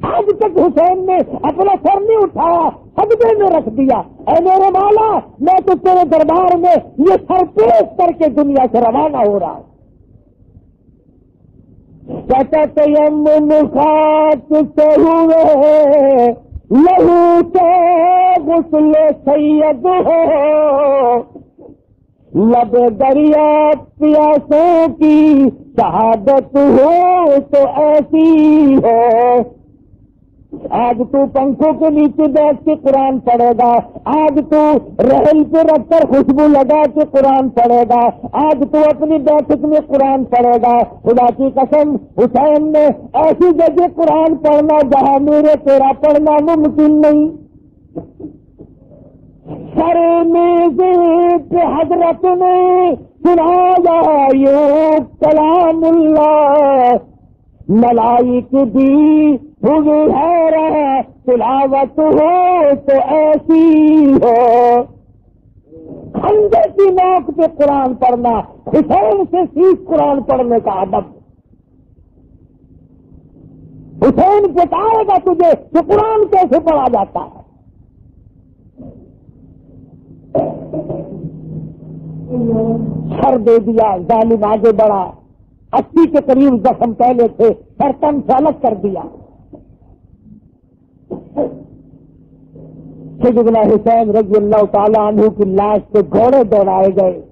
[SPEAKER 1] آج تک حسین نے اپنا سر نہیں اٹھایا سجدے میں رکھ دیا۔ اے میرے مالا میں تو تیرے دربار میں یہ سر پیش کر کے دنیا سے روانہ ہو رہا ہوں۔ خاک سے ہوئے لہو کے غسل سید ہو۔ لب دریا پیاسوں کی شہادت ہو تو ایسی ہو۔ آج تو پنکھوں کے نیچے بیٹھ کے قرآن پڑھے گا۔ آج تو رحل پہ رکھ کر خوشبو لگا کے قرآن پڑھے گا۔ آج تو اپنی بیٹھک میں قرآن پڑھے گا۔ خدا کی قسم، حسین نے ایسی جگہ قرآن پڑھنا جہاں میرے تیرا پڑھنا ممکن نہیں۔ سر میں حضرت نے سنا یو کلام اللہ۔ ملائک دی ہوگی ہے تلاوت ہو تو ایسی ہو۔ کھنڈے کی نوک پہ قرآن پڑھنا، حسین سے سیکھ قرآن پڑھنے کا ادب۔ حسین بتائے گا تجھے کہ قرآن کیسے پڑھا جاتا ہے؟ سر دے دیا، ظالم آگے بڑھا۔ اسی کے قریب زخم پہلے تھے برتن سے الگ کر دیا۔ سیدنا حسین رضی اللہ تعالیٰ عنہ کی لاش پہ گھوڑے دوڑائے گئے۔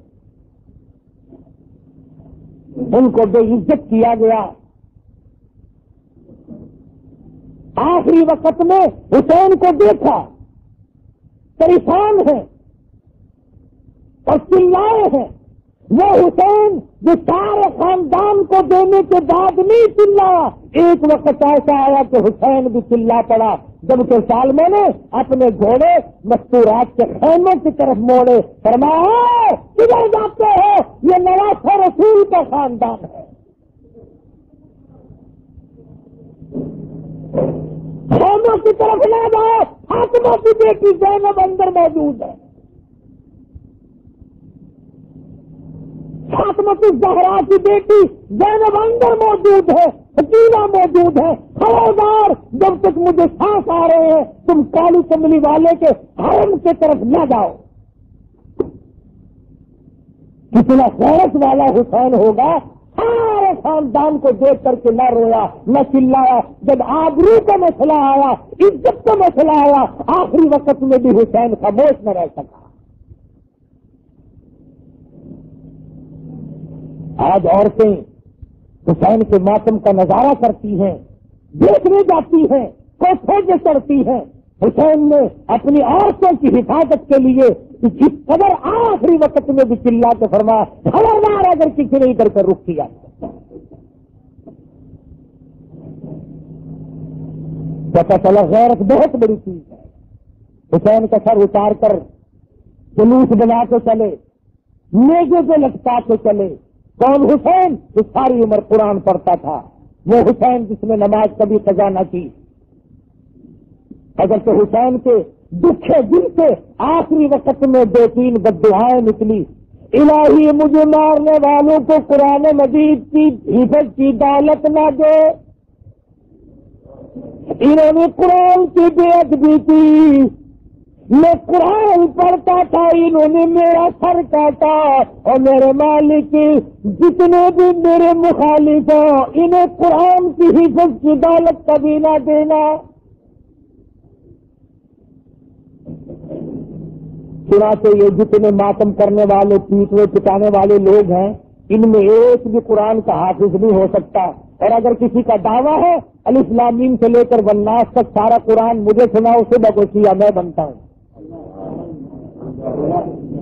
[SPEAKER 1] ان کو بے عزت کیا گیا۔ آخری وقت میں حسین کو دیکھا۔ پریشان ہے۔ اور چلائے ہیں۔ وہ حسین جو سارے خاندان کو دینے کے بعد نہیں چلایا ایک وقت ایسا آیا کہ حسین بھی چلا پڑا۔ جبکہ سال میں نے اپنے گھوڑے مستورات کے خیموں کی طرف موڑے۔ فرمایا کدھر جاتے ہو یہ نواز رسول کا خاندان ہے۔ خیموں کی طرف لے جاؤ فاطمہ کی بیٹی زینب اندر موجود ہے۔ فاطمت زہرا کی بیٹی زینب اندر موجود ہے حکیلا موجود ہے۔ خبردار، جب تک مجھے سانس آ رہے ہیں، تم کالی کملی والے کے حرم کی طرف نہ جاؤ۔ کتنا خیرت والا حسین ہوگا۔ سارے خاندان کو دیکھ کر کے نہ رویا، نہ چلایا۔ جب آبرو کا مسئلہ آیا، عزت کا مسئلہ آیا، آخری وقت میں بھی حسین خاموش نہ رہ سکا۔ آج عورتیں حسین کے ماتم کا نظارہ کرتی ہیں، دیکھنے جاتی ہیں کوٹھے سے چڑھتی ہیں۔ حسین نے اپنی عورتوں کی حفاظت کے لیے جس قدر آخری وقت میں بھی چلا کے فرما خبردار اگر کسی نے ادھر کر رخ کیا۔ پتا چلا غیرت بہت بڑی چیز ہے۔ حسین کا سر اتار کر جلوس بنا کے چلے میگے سے لٹکا کے چلے۔ کون حسین جو ساری عمر قرآن پڑھتا تھا، وہ حسین جس نے نماز کبھی قضا نہ کی۔ اگر تو حسین کے دکھے دل سے آخری وقت میں دو تین بدعائیں نکلی۔ الہی مجھے مارنے والوں کو قرآن مجید کی حفظ کی دولت نہ دے۔ انہوں نے قرآن کی بے ادبی کی۔ میں قرآن پڑھتا تھا، انہوں نے میرا سر کاٹا اور میرے مالک جتنے بھی میرے مخالف ہیں، انہیں قرآن کی حفظ کی دولت کبھی نہ دینا۔ سنا سے یہ جتنے ماتم کرنے والے پیٹنے پٹانے والے لوگ ہیں، ان میں ایک بھی قرآن کا حافظ نہیں ہو سکتا۔ اور اگر کسی کا دعویٰ ہے علی اسلامین سے لے کر وناس تک سارا قرآن مجھے سنا اسے بکوشیا میں بنتا ہوں۔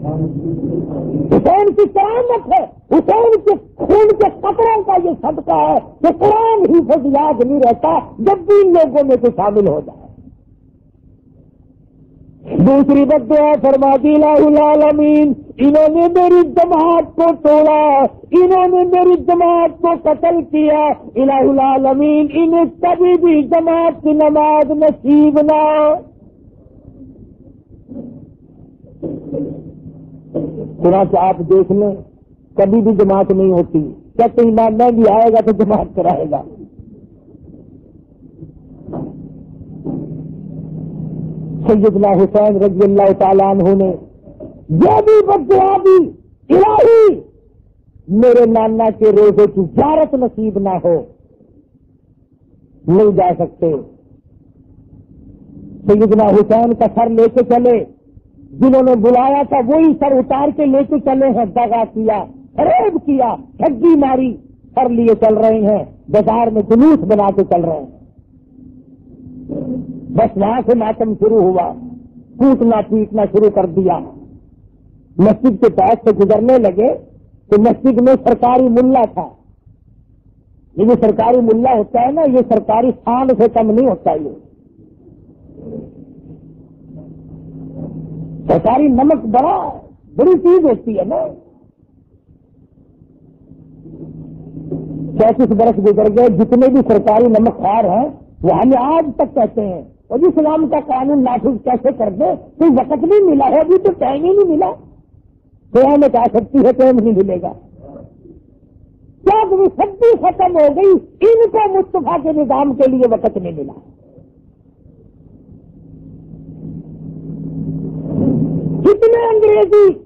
[SPEAKER 1] حسین کی کرامت ہے۔ حسین کے خون کے قطروں کا یہ صدقہ ہے کہ قرآن ہی خود یاد نہیں رہتا جب بھی ان لوگوں میں تو شامل ہو جائے۔ دوسری بد دعا فرما دی العالمین، انہوں نے میری جماعت کو توڑا، انہوں نے میری جماعت کو قتل کیا۔ الہ العالمین، انہیں کبھی بھی جماعت کی نماز نصیب نہ چنانچہ آپ دیکھ لیں، کبھی بھی جماعت نہیں ہوتی۔ کیا کہیں میں بھی آئے گا تو جماعت کرائے گا۔ سیدنا حسین رضی اللہ تعالیٰ عنہ نے، جو بھی بدعا بھی الہی! میرے نانا کے روزے کی زیارت نصیب نہ ہو۔ نہیں جا سکتے۔ سیدنا حسین کا سر لے کے چلے۔ جنہوں نے بلایا تھا، وہی سر اتار کے لے کے چلے ہیں دگا کیا فریب کیا، ٹھگی ماری سر لیے چل رہے ہیں، بازار میں جلوس بنا کے چل رہے ہیں۔ بس وہاں سے ماتم شروع ہوا، کوٹنا پیٹنا شروع کر دیا۔ مسجد کے پاس سے گزرنے لگے تو مسجد میں سرکاری ملا تھا۔ یہ جو سرکاری ملا ہوتا ہے نا، یہ سرکاری سانڈ سے کم نہیں ہوتا یہ۔ سرکاری نمک بڑا بڑی چیز ہوتی ہے نا۔ چونتیس برس گزر گئے، جتنے بھی سرکاری نمک خار ہیں، وہ ہمیں آج تک کہتے ہیں، اور اسلام کا قانون نافذ کیسے کر دے؟ کوئی وقت نہیں ملا ہے، ابھی تو ٹائم ہی نہیں ملا۔ تو ہمیں کہا سکتی ہے، ٹائم نہیں ملے گا۔ کیا سبزی ختم ہو گئی؟ ان کو مستفا کے نظام کے لیے وقت نہیں ملا۔ جتنے انگریزی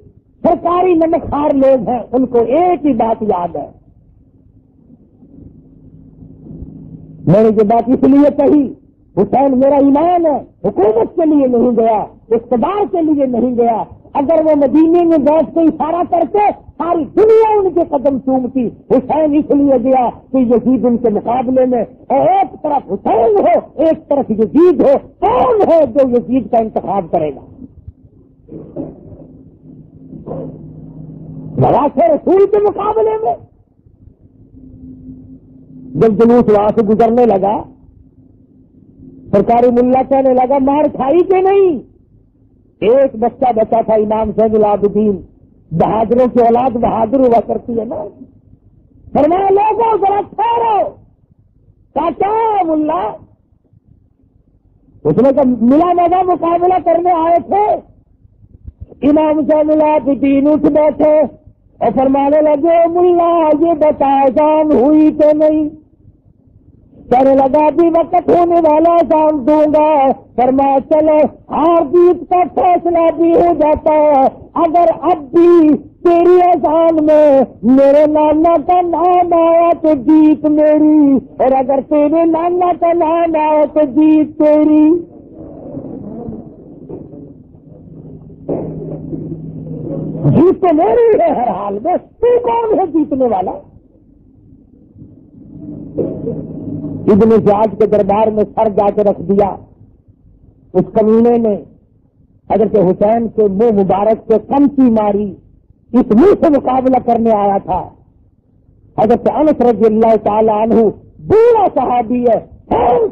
[SPEAKER 1] سرکاری نمکار لوگ ہیں، ان کو ایک ہی بات یاد ہے۔ میں نے یہ بات اس لیے کہی، حسین میرا ایمان ہے، حکومت کے لیے نہیں گیا، اقتدار کے لیے نہیں گیا۔ اگر وہ مدینے میں بیٹھ کے اشارہ کرتے، ساری دنیا ان کے قدم چومتی۔ حسین اس لیے گیا کہ یزید ان کے مقابلے میں اور ایک طرف حسین ہو، ایک طرف یزید ہو۔ کون ہے جو یزید کا انتخاب کرے گا؟ سے رسول کے مقابلے میں۔ جب جلوس وہاں سے گزرنے لگا، سرکاری ملا کہنے لگا، مار کھائی کہ نہیں؟ ایک بچہ بچا تھا، امام سید العابدین۔ بہادروں کی اولاد بہادر ہوا کرتی ہے نا۔ فرمایا، لوگوں، ذرا ٹھہرو۔ کیا ملا۔ اس نے کہا ملا مزہ مقابلہ کرنے آئے تھے، امام سید العابدین اٹھ بیٹھے۔ اور فرمانے لگے ملا، یہ بتا جان ہوئی تو نہیں۔ کہنے لگا بھی وقت ہونے والا کام دوں گا۔ فرما، چلو ہار جیت کا فیصلہ بھی ہو جاتا ہے۔ اگر اب بھی تیری اذان میں میرے نانا کا نام آیا تو جیت میری۔ اور اگر تیرے نانا کا نام آیا تو جیت تیری۔ جیت تو میری ہے ہر حال میں، تو کون ہے جیتنے والا؟ ابن جاج کے دربار میں سر جا کے رکھ دیا۔ اس کمینے نے حضرت حسین کے منہ مبارک سے کمچی ماری۔ اس منہ سے مقابلہ کرنے آیا تھا۔ حضرت انس رضی اللہ تعالی عنہ بوڑھا صحابی ہے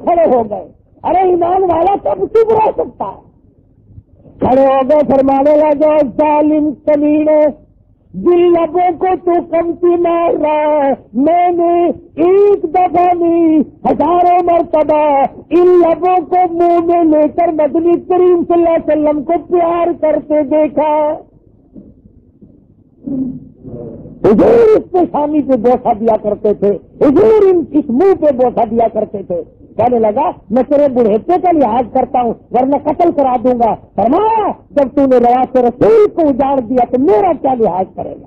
[SPEAKER 1] کھڑے ہو گئے۔ ارے ایمان والا سب چپ رہ سکتا ہے؟ کھڑے ہو گئے، فرمانے لگے، ظالم کمینے جن لبوں کو تو کمتی مار رہا ہے میں نے ایک دفعہ نہیں ہزاروں مرتبہ ان لبوں کو منہ میں لے کر مدنی کریم صلی اللہ علیہ وسلم کو پیار کرتے دیکھا۔ حضور اس پیشانی پہ بوسا دیا کرتے تھے، حضور ان اس منہ پہ بوسا دیا کرتے تھے۔ کہنے لگا، میں تیرے بڑھےپے کا لحاظ کرتا ہوں، ورنہ قتل کرا دوں گا۔ فرمایا، جب تو نے رواج رسول کو اجاڑ دیا تو میرا کیا لحاظ کرے گا؟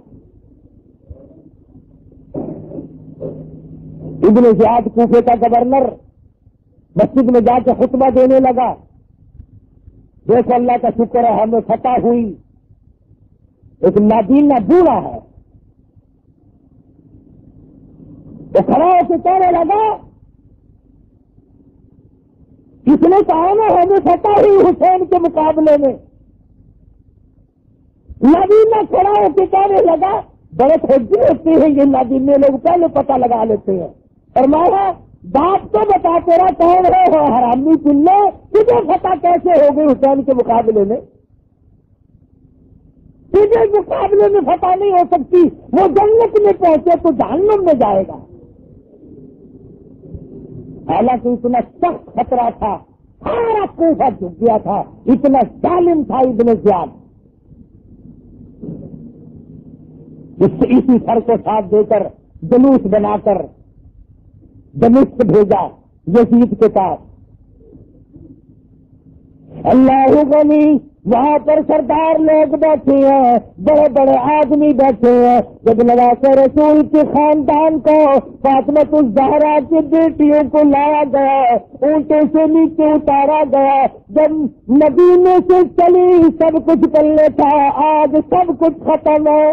[SPEAKER 1] ابن زیاد کوفے کا گورنر مسجد میں جا کے خطبہ دینے لگا۔ دیکھو اللہ کا شکر ہے، ہمیں فتح ہوئی۔ ایک نادینہ بوڑھا ہے۔ وہ کھڑا ہو کے کہنے لگا اس نے کہا نا ہمیں فتح ہی حسین کے مقابلے میں۔ نبینا کھڑا ہو کے کہنے لگا، بڑے خوشی ہوتے ہیں یہ نبینے لوگ پہلے پتہ لگا لیتے ہیں۔ اور مارا بات تو بتا تیرا کون ہے؟ ہاں، حرامی پلے تجھے فتح کیسے ہو گئی حسین کے مقابلے میں؟ تجھے مقابلے میں فتح نہیں ہو سکتی، وہ جنت میں پہنچے تو جہنم میں جائے گا۔ حالانکہ اتنا سخت خطرہ تھا، سارا کوفہ جھک گیا تھا، اتنا ظالم تھا ابن زیاد۔ اسی سر کو ساتھ دے کر جلوس بنا کر دمشق بھیجا، یزید کے پاس۔ اللہ غنی، وہاں پر سردار لوگ بیٹھے ہیں، بڑے بڑے آدمی بیٹھے ہیں۔ جب لگا کے رسول کے خاندان کو فاطمت الزہرا کی بیٹیوں کو لایا گیا، اونٹوں سے نیچے اتارا گیا، جب ندینے سے چلی سب کچھ پلے تھا آج سب کچھ ختم ہے۔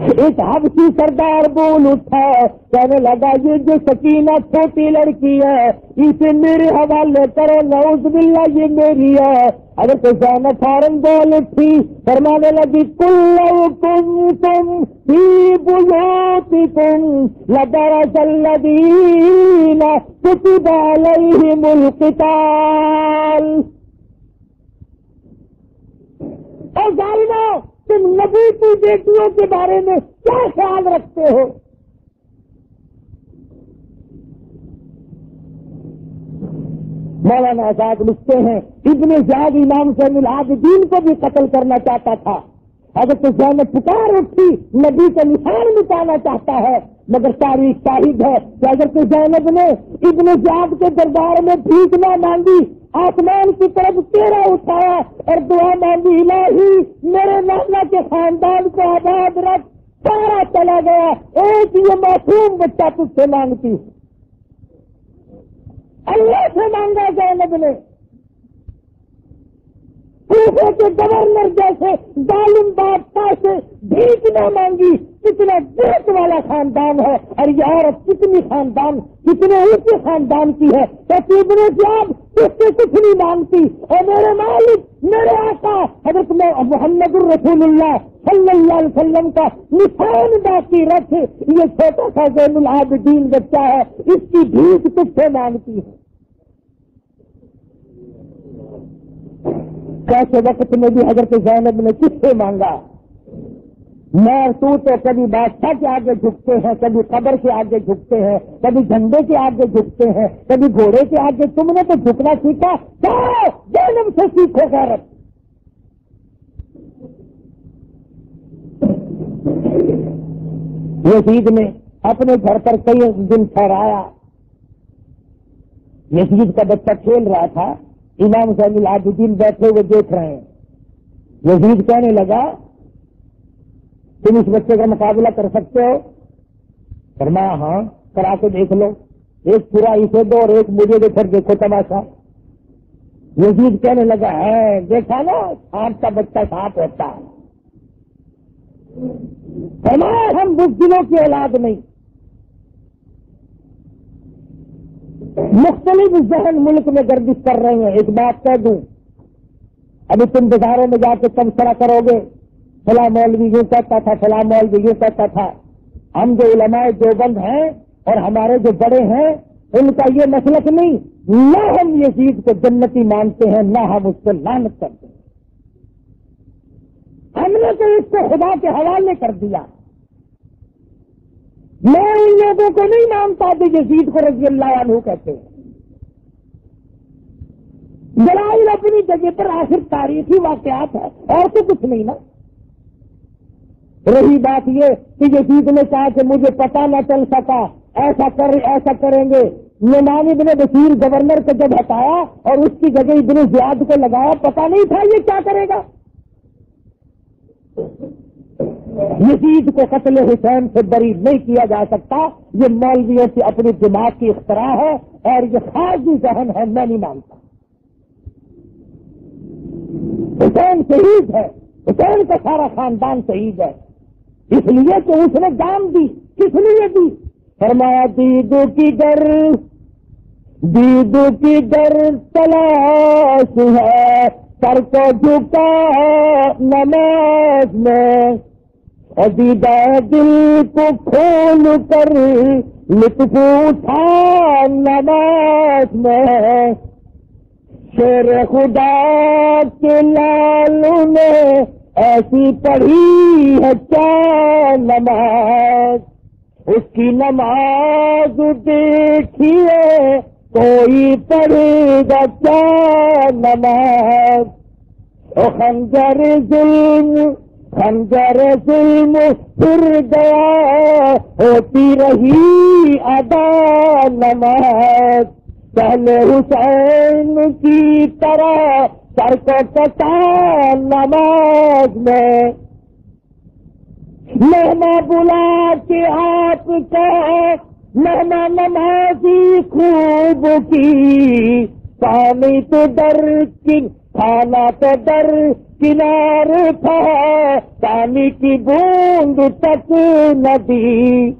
[SPEAKER 1] ایک حبسی سردار بول اٹھا، کہنے لگا، یہ جو سکینہ چھوٹی لڑکی ہے، اسے میرے حوالے کرو نوز باللہ، یہ میری ہے۔ اگر تو جانا فارن بول اٹھی، فرمانے لگی، کلو تم تم ہی بلوتی تم لدر سلدین کتب علیہم القتال۔ اور ظالمہ تم نبی کی بیٹیوں کے بارے میں کیا خیال رکھتے ہو؟ مولانا آزاد لکھتے ہیں، ابن زیاد امام سے ملاد دین کو بھی قتل کرنا چاہتا تھا۔ اگر تو زین پکار اٹھی، نبی کا نشان مٹانا چاہتا ہے۔ مگر تاریخ شاہد ہے کہ اگر تو زینب نے ابن زیاد کے دربار میں بھیک نہ مانگی، آسمان کی طرف تیرا اٹھایا اور دعا مانگی، الہی، میرے نانا کے خاندان کو آباد رکھ، سارا چلا گیا، ایک یہ معصوم بچہ تجھ سے مانگتی۔ اللہ سے مانگا زینب نے۔ کوفے کے گورنر جیسے ظالم بادشاہ سے بھیک نہ مانگی، کتنا دیکھ والا خاندان ہے۔ اور یہ عورت کتنی خاندان، کتنے اونچے خاندان کی ہے۔ تو ابن جاب اس سے کچھ نہیں مانگتی۔ اور میرے مالک، میرے آقا، حضرت میں محمد الرسول اللہ صلی اللہ علیہ وسلم کا نشان باقی رکھ۔ یہ چھوٹا سا زین العابدین بچہ ہے، اس کی بھیک کچھ سے مانگتی ہے؟ کیسے وقت میں بھی حضرت زینب نے کس سے مانگا۔ میں تو تو کبھی بادشاہ کے آگے جھکتے ہیں، کبھی قبر کے آگے جھکتے ہیں، کبھی جھنڈے کے آگے جھکتے ہیں، کبھی گھوڑے کے آگے۔ تم نے تو جھکنا سیکھا جینب سے سیکھو غیرت۔ یزید نے اپنے گھر پر کئی دن ٹھہرایا۔ یزید کا بچہ کھیل رہا تھا۔ امام زین العابدین بیٹھے ہوئے دیکھ رہے ہیں۔ یزید کہنے لگا، تم اس بچے کا مقابلہ کر سکتے ہو؟ فرمایا ہاں کرا کے دیکھ لو۔ ایک پورا اسے دو اور ایک مجھے دے کر دیکھو تماشا۔ یزید کہنے لگا ہے دیکھا نا سانپ کا بچہ سانپ ہوتا ہے۔ فرمایا ہم بزدلوں کی اولاد نہیں۔ مختلف ذہن ملک میں گردش کر رہے ہیں، ایک بات کہہ دوں۔ ابھی تم بازاروں میں جا کے تبصرہ کرو گے۔ فلاں مولوی یوں کہتا تھا، فلاں مولوی یوں کہتا تھا۔ ہم جو علماء جو بند ہیں اور ہمارے جو بڑے ہیں، ان کا یہ مسلک نہیں، نہ ہم یزید کو جنتی مانتے ہیں، نہ ہم اس کو لانت کرتے ہیں۔ ہم نے تو اس کو خدا کے حوالے کر دیا۔ میں ان لوگوں کو نہیں مانتا کہ یزید کو رضی اللہ عنہ کہتے ہیں۔ دلائل اپنی جگہ پر آخر تاریخی واقعات ہے اور تو کچھ نہیں نا۔ رہی بات یہ کہ یزید نے کہا کہ مجھے پتا نہ چل سکا، ایسا کر، ایسا کریں گے۔ نمان ابن بشیر گورنر کو جب ہٹایا اور اس کی جگہ ابن زیاد کو لگایا پتا نہیں تھا یہ کیا کرے گا۔ یزید کو قتل حسین سے بری نہیں کیا جا سکتا۔ یہ مولویوں سے اپنی دماغ کی اختراع ہے اور یہ خاصی ذہن ہے، میں نہیں مانتا۔ حسین شہید ہے۔ حسین کا سارا خاندان شہید ہے۔ اس لیے کہ اس نے جان دی۔ کس لیے دی؟ فرمایا، دیدو کی ڈر دیدو کی ڈر تلاش ہے۔ سر کو جھکا نماز میں۔ دیدا دل کو کھول کر لطف اٹھا نماز میں شیر خدا کے لالو نے ایسی پڑھی ہے کیا نماز اس کی نماز دیکھیے کوئی پڑھے گا کیا نماز خنجر ظلم خنجر ظلم پھر گیا ہوتی رہی، ادا نماز۔ پہلے حسین کی طرح سر کو کٹا نماز میں۔ مہما بلا کے آپ کا مہما نمازی خوب کی۔ پانی تو ڈر کھانا تو ڈر کنار تھا پانی کی بوند تک ندی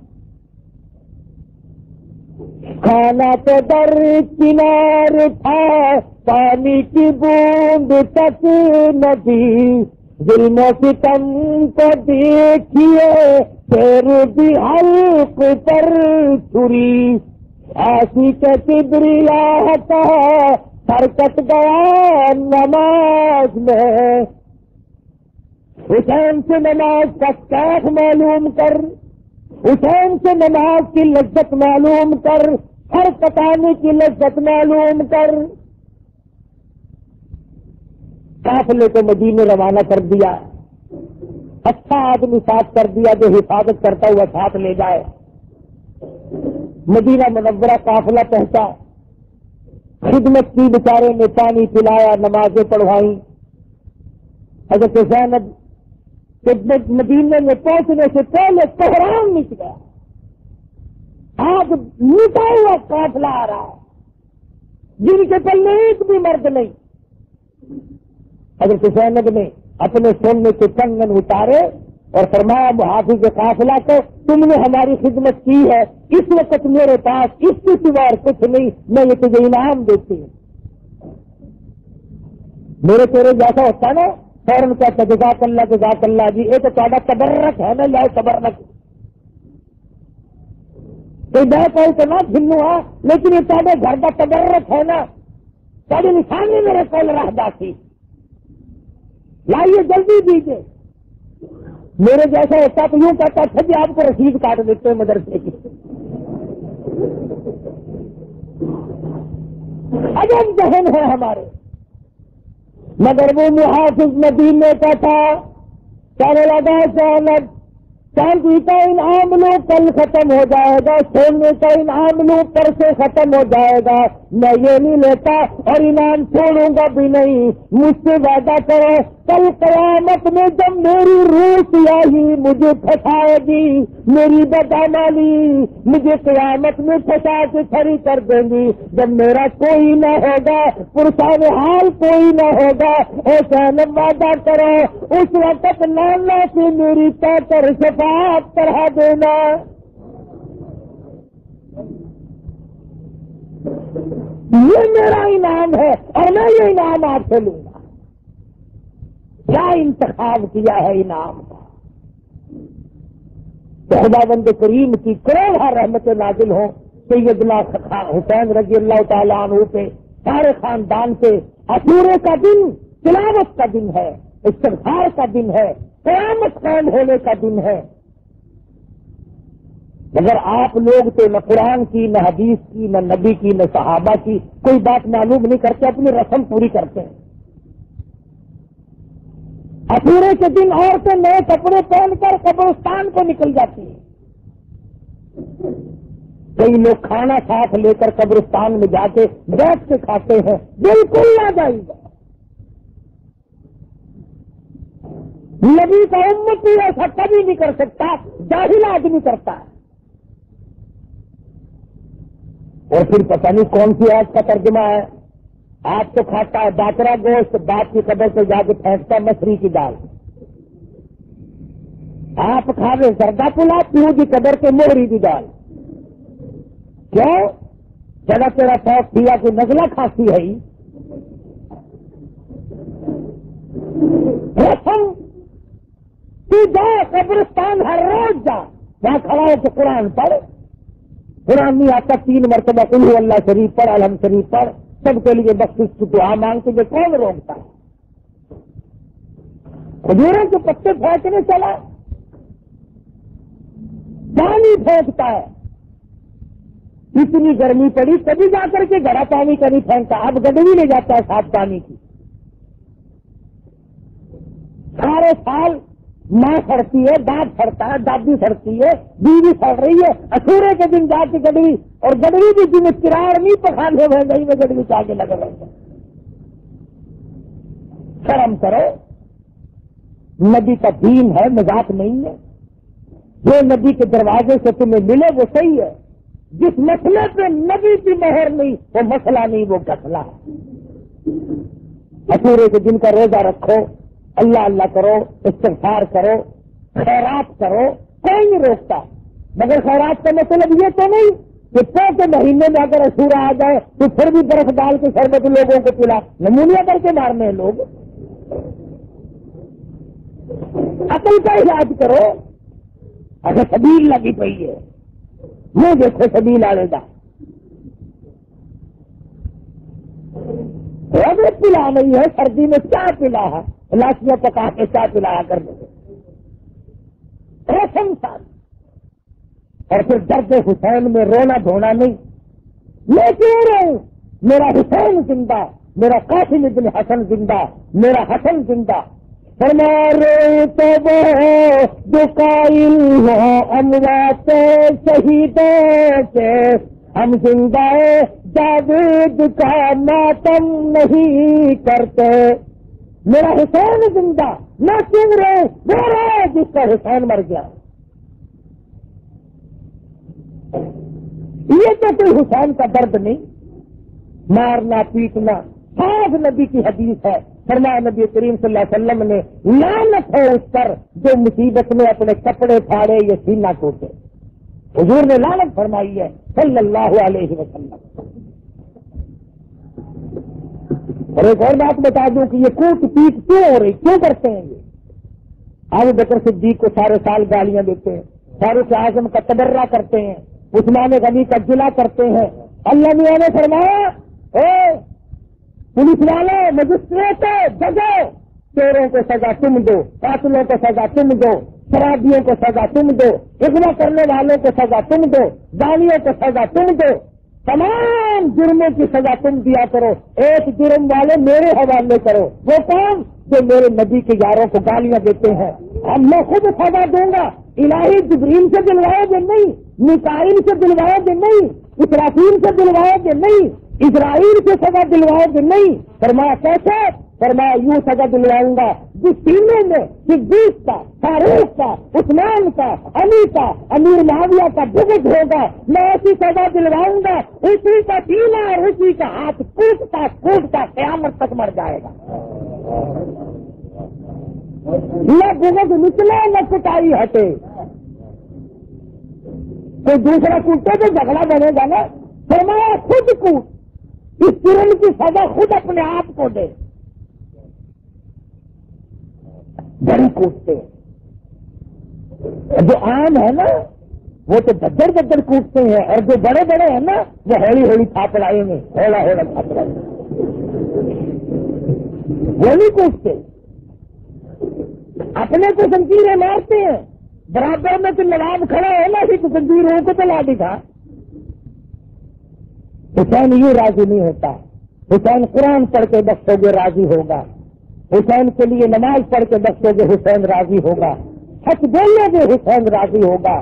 [SPEAKER 1] کھانا تو ڈر کنار تھا پانی کی بوند تک ندی دل میں ستم کو دیکھیے پھر بھی حلق پر چھری ایسی کے کبریا کا سر کٹ گیا نماز میں۔ حسین سے نماز کا کیف معلوم کر۔ حسین سے نماز کی لذت معلوم کر۔ ہر کٹانے کی لذت معلوم کر۔ قافلے کو مدینے روانہ کر دیا۔ اچھا آدمی ساتھ کر دیا جو حفاظت کرتا ہوا ساتھ لے جائے۔ مدینہ منورہ قافلہ پہنچا۔ خدمت کی بچارے نے پانی پلایا، نمازیں پڑھوائی حضرت زینب مدینے میں پہنچنے سے پہلے کوہرام مچ گیا۔ آج مٹا ہوا قافلہ آ رہا ہے۔ جن کے پلے ایک بھی مرد نہیں۔ حضرت زینب نے اپنے سونے کے کنگن اتارے۔ اور فرمایا محافظ قافلہ کو تم نے ہماری خدمت کی ہے۔ اس وقت میرے پاس اس کے سوا کچھ نہیں، میں یہ تجھے انعام دیتی ہوں۔ میرے تیرے جیسا ہوتا نا، فوراً کہتا جزاک اللہ جزاک اللہ جی یہ تو تا تبرک ہے نا لاؤ تبرک۔ کوئی بہ پاؤ تو نہ جنو ہاں لیکن یہ تھوڑے گھر کا تبرک ہے نا۔ تاری نشانی میرے کو رہ جاتی لائیے جلدی دیجیے میرے جیسا ہوتا تو یوں کہتا تھا کہ آپ کو رسید کاٹ دیتے ہیں مدرسے کی۔ اجم ذہن ہے ہمارے۔ مگر وہ محافظ مدینے کا تھا۔ کہنے لگا چانک چاندی کا انعام لو، کل ختم ہو جائے گا، سونے کا انعام لو پر سے ختم ہو جائے گا۔ میں یہ نہیں لیتا اور انعام چھوڑوں گا بھی نہیں۔ مجھ سے وعدہ کرو، کل قیامت میں جب میری روح سیاہی مجھے پھنسائے گی، میری بدامالی مجھے قیامت میں پھنسا کے کھڑی کر دیں گی۔ جب میرا کوئی نہ ہوگا، پرسان حال کوئی نہ ہوگا ایسا وعدہ کرو، اس وقت نانا سے میری کر شفاعت کرا دینا۔ یہ میرا انعام ہے اور میں یہ انعام آپ سے لوں گا۔ کیا انتخاب کیا ہے انعام کا؟ خدا بند کریم کی کروڑ رحمت نازل ہو سیدنا حسین رضی اللہ تعالیٰ عنہ پہ سارے خاندان پہ اصورے کا دن، تلاوت کا دن ہے، استغفار کا دن ہے، قیامت قائم ہونے کا دن ہے۔ مگر آپ لوگ تو نہ قرآن کی، نہ حدیث کی، نہ نبی کی، نہ صحابہ کی کوئی بات معلوم نہیں کرتے، اپنی رسم پوری کرتے ہیں۔ اپورے کے دن عورتیں نئے کپڑے پہن کر قبرستان کو نکل جاتی ہیں۔ کئی لوگ کھانا ساتھ لے کر قبرستان میں جا کے بیٹھ کے کھاتے ہیں۔ بالکل نہ جائے گا نبی کا امت بھی ایسا کبھی نہیں کر سکتا، جاہل آدمی کرتا ہے۔ اور پھر پتہ نہیں کون سی آج کا ترجمہ ہے۔ آپ تو کھاتا ہے باکرا گوشت، باپ کی قدر سے جا کے پھینکتا مچھلی کی دال۔ آپ کھا رہے سردا پلا پیو کی قدر کے موہری کی دال۔ کیوں؟ جگہ تیرا پاک پیا کی نزلہ کھانسی ہے۔ تو جا قبرستان ہر روز جا۔ وہاں کھڑا ہو کے قرآن پڑھ۔ قرآن آتا، تین مرتبہ کلو اللہ شریف پر الحم شریف پر، سب کے لیے بخش کی دعا مانگتے جو کون روکتا؟ ہے کھجوروں کے پتے پھینکنے چلا۔ پانی پھینکتا ہے۔ اتنی گرمی پڑی کبھی جا کر کے گڑا پانی کا نہیں پھینکتا اب گدڑی لے جاتا ہے صاف پانی کی۔ سارے سال ماں سڑتی ہے دانت سڑتا ہے، دادی سڑتی ہے، بیوی سڑ رہی ہے اچورے کے دن جا کے گڑی اور گڑی بھی جن کرار نہیں پکانے ہوئے گئی میں گڑی چاہ کے لگے رہے شرم کرو ندی کا دین ہے مزاق نہیں ہے۔ جو ندی کے دروازے سے تمہیں ملے، وہ صحیح ہے۔ جس مسئلے پہ ندی کی مہر نہیں، وہ مسئلہ نہیں، وہ گسلا ہے۔ اچورے کے دن کا روزہ رکھو۔ اللہ اللہ کرو، استغفار کرو، خیرات کرو، کوئی نہیں روکتا۔ مگر خیرات کا مطلب یہ تو نہیں کہ پو کے مہینے میں اگر اسورا آ جائے تو پھر بھی برف ڈال کے شربت لوگوں کو پلا۔ نمونیا کر کے مارنے ہیں لوگ۔ عقل کا علاج کرو۔ اگر سبیل لگی پئی ہے وہ دیکھو سبیل آنے گا پلا نہیں ہے، سردی میں کیا پلا ہے؟ لاشیاں پکا کے چاہ پلایا کر دیں روشن سال اور پھر درد حسین میں رونا دھونا نہیں۔ میں کیوں رہا میرا حسین زندہ، میرا قاسم ابن حسن زندہ، میرا حسن زندہ۔ ہمارے تو وہ جو قائل ہو شہیدوں ہم زندہ جاوید کا ماتم نہیں کرتے۔ میرا حسین زندہ نہ سن رہے وہ رہے جس کا حسین مر گیا۔ یہ تو کوئی حسین کا درد نہیں۔ مارنا، پیٹنا خاص نبی کی حدیث ہے۔ فرمایا نبی کریم صلی اللہ علیہ وسلم نے لانت ہے اس پر جو مصیبت میں اپنے کپڑے پھاڑے یا سینا ٹوٹے۔ حضور نے لانت فرمائی ہے صلی اللہ علیہ وسلم۔ اور ایک اور بات بتا دوں کہ یہ کوٹ پیٹ کیوں ہو رہی؟ کیوں کرتے ہیں یہ؟ آج بکر صدیق کو سارے سال گالیاں دیتے ہیں، فاروق اعظم کا تبرہ کرتے ہیں، عثمان غنی کا جلا کرتے ہیں۔ اللہ میاں نے فرمایا پولیس والے مجسٹریٹ جگہ چوروں کو سزا تم دو، قاتلوں کو سزا تم دو، شرابیوں کو سزا تم دو اگنا کرنے والوں کو سزا تم دو دانیوں کو سزا تم دو۔ تمام جرموں کی سزا تم دیا کرو، ایک جرم والے میرے حوالے کرو۔ وہ کون؟ جو میرے نبی کے یاروں کو گالیاں دیتے ہیں۔ اب میں خود سزا دوں گا۔ الہی جبرین سے دلوائے گے نہیں نکائل سے دلوائے گے نہیں، اسرافیل سے دلوائے گے نہیں، اسرائیل سے سزا دلوائے گے نہیں۔ فرمایا کیسے؟ فرمایا یوں سزا دلواؤں گا۔ سینے میں صدیق کا، فاروق کا، عثمان کا، علی کا، امیر معاویہ کا بغض ہوگا، میں ایسی سزا دلواؤں گا، اسی کا سینا اور اسی کا ہاتھ کوٹتا کوٹتا قیامت تک مر جائے گا۔ نہ بغض نکلے، نہ کٹائی ہٹے۔ کوئی دوسرا کوٹے تو جھگڑا بنے گا نا، فرمایا خود کوٹ۔ اس کرن کی سزا خود اپنے آپ کو دے۔ بڑی کوٹتے ہیں۔ جو عام ہے نا، وہ تو بدر بدر کوٹتے ہیں، اور جو بڑے بڑے ہیں نا، وہ ہولی ہولی تھاپڑائیں گے، ہولا ہولا تھاپڑائیں وہ نہیں کوٹتے۔ اپنے کو زنجیریں مارتے ہیں۔ برابر میں تو نواب کھڑا ہے نا کہ زنجیروں کو تو لا دکھا حسین یوں راضی نہیں ہوتا۔ حسین قرآن پڑھ کے بخشو گے راضی ہوگا۔ حسین کے لیے نماز پڑھ کے بخشو گے حسین راضی ہوگا۔ سچ بولو گے حسین راضی ہوگا۔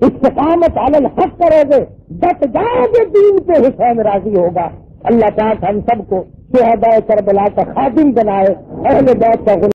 [SPEAKER 1] استقامت علی حق کرو گے۔ ڈٹ جاؤ گے دین پہ حسین راضی ہوگا۔ اللہ پاک ہم سب کو شہدائے کربلا کا خادم بنائے۔ اہل بیت کا